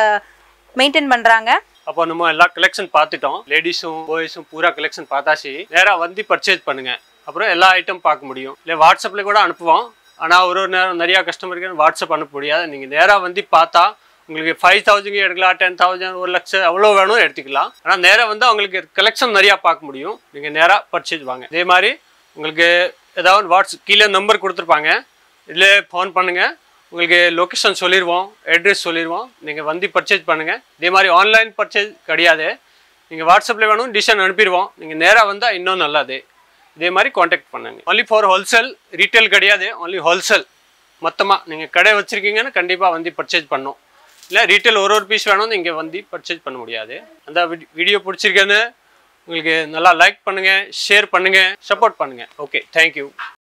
மெயின்டைன் பண்ணுறாங்க அப்போ நம்ம எல்லா கலெக்ஷன் பார்த்துட்டோம். லேடிஸும் பாய்ஸும் பூரா கலெக்ஷன் பார்த்தாச்சு. நேராக வந்து பர்ச்சேஸ் பண்ணுங்க. அப்புறம் எல்லா ஐட்டம் பார்க்க முடியும். இல்லை வாட்ஸ்அப்பில் கூட அனுப்புவோம். ஆனால் ஒரு ஒரு நேரம் நிறையா கஸ்டமருக்கு வாட்ஸ்அப் அனுப்ப முடியாது. நீங்கள் நேராக வந்து பார்த்தா உங்களுக்கு ஃபைவ் தௌசண்ட் எடுக்கலாம் டென் தௌசண்ட் ஒரு லட்சம் எவ்வளோ வேணும் எடுத்துக்கலாம். ஆனால் நேராக வந்து அவங்களுக்கு கலெக்ஷன் நிறையா பார்க்க முடியும். நீங்கள் நேராக பர்ச்சேஸ் வாங்க. இதே மாதிரி உங்களுக்கு ஏதாவது வாட்ஸ் கீழே நம்பர் கொடுத்துருப்பாங்க. இதில் ஃபோன் பண்ணுங்கள் உங்களுக்கு லொக்கேஷன் சொல்லிடுவோம் அட்ரஸ் சொல்லிடுவோம் நீங்கள் வந்து பர்ச்சேஸ் பண்ணுங்கள் இதே மாதிரி ஆன்லைன் பர்ச்சேஸ் கிடையாது. நீங்கள் வாட்ஸ்அப்பில் வேணும் டிசைன் அனுப்பிடுவோம். நீங்கள் நேராக வந்தால் இன்னும் நல்லது. இதே மாதிரி காண்டாக்ட் பண்ணுங்கள் ஒன்லி ஃபார் ஹோல்சேல் ரீட்டைல் கிடையாது. ஒன்லி ஹோல்சேல் மொத்தமாக நீங்கள் கடை வச்சுருக்கீங்கன்னு கண்டிப்பாக வந்து பர்ச்சேஸ் பண்ணும். இல்லை ரீட்டைல் ஒரு ஒரு பீஸ் வேணும் இங்கே வந்து பர்ச்சேஸ் பண்ண முடியாது. அந்த வீடியோ பிடிச்சிருக்கேன்னு உங்களுக்கு நல்லா லைக் பண்ணுங்கள் ஷேர் பண்ணுங்கள் சப்போர்ட் பண்ணுங்கள் ஓகே தேங்க்யூ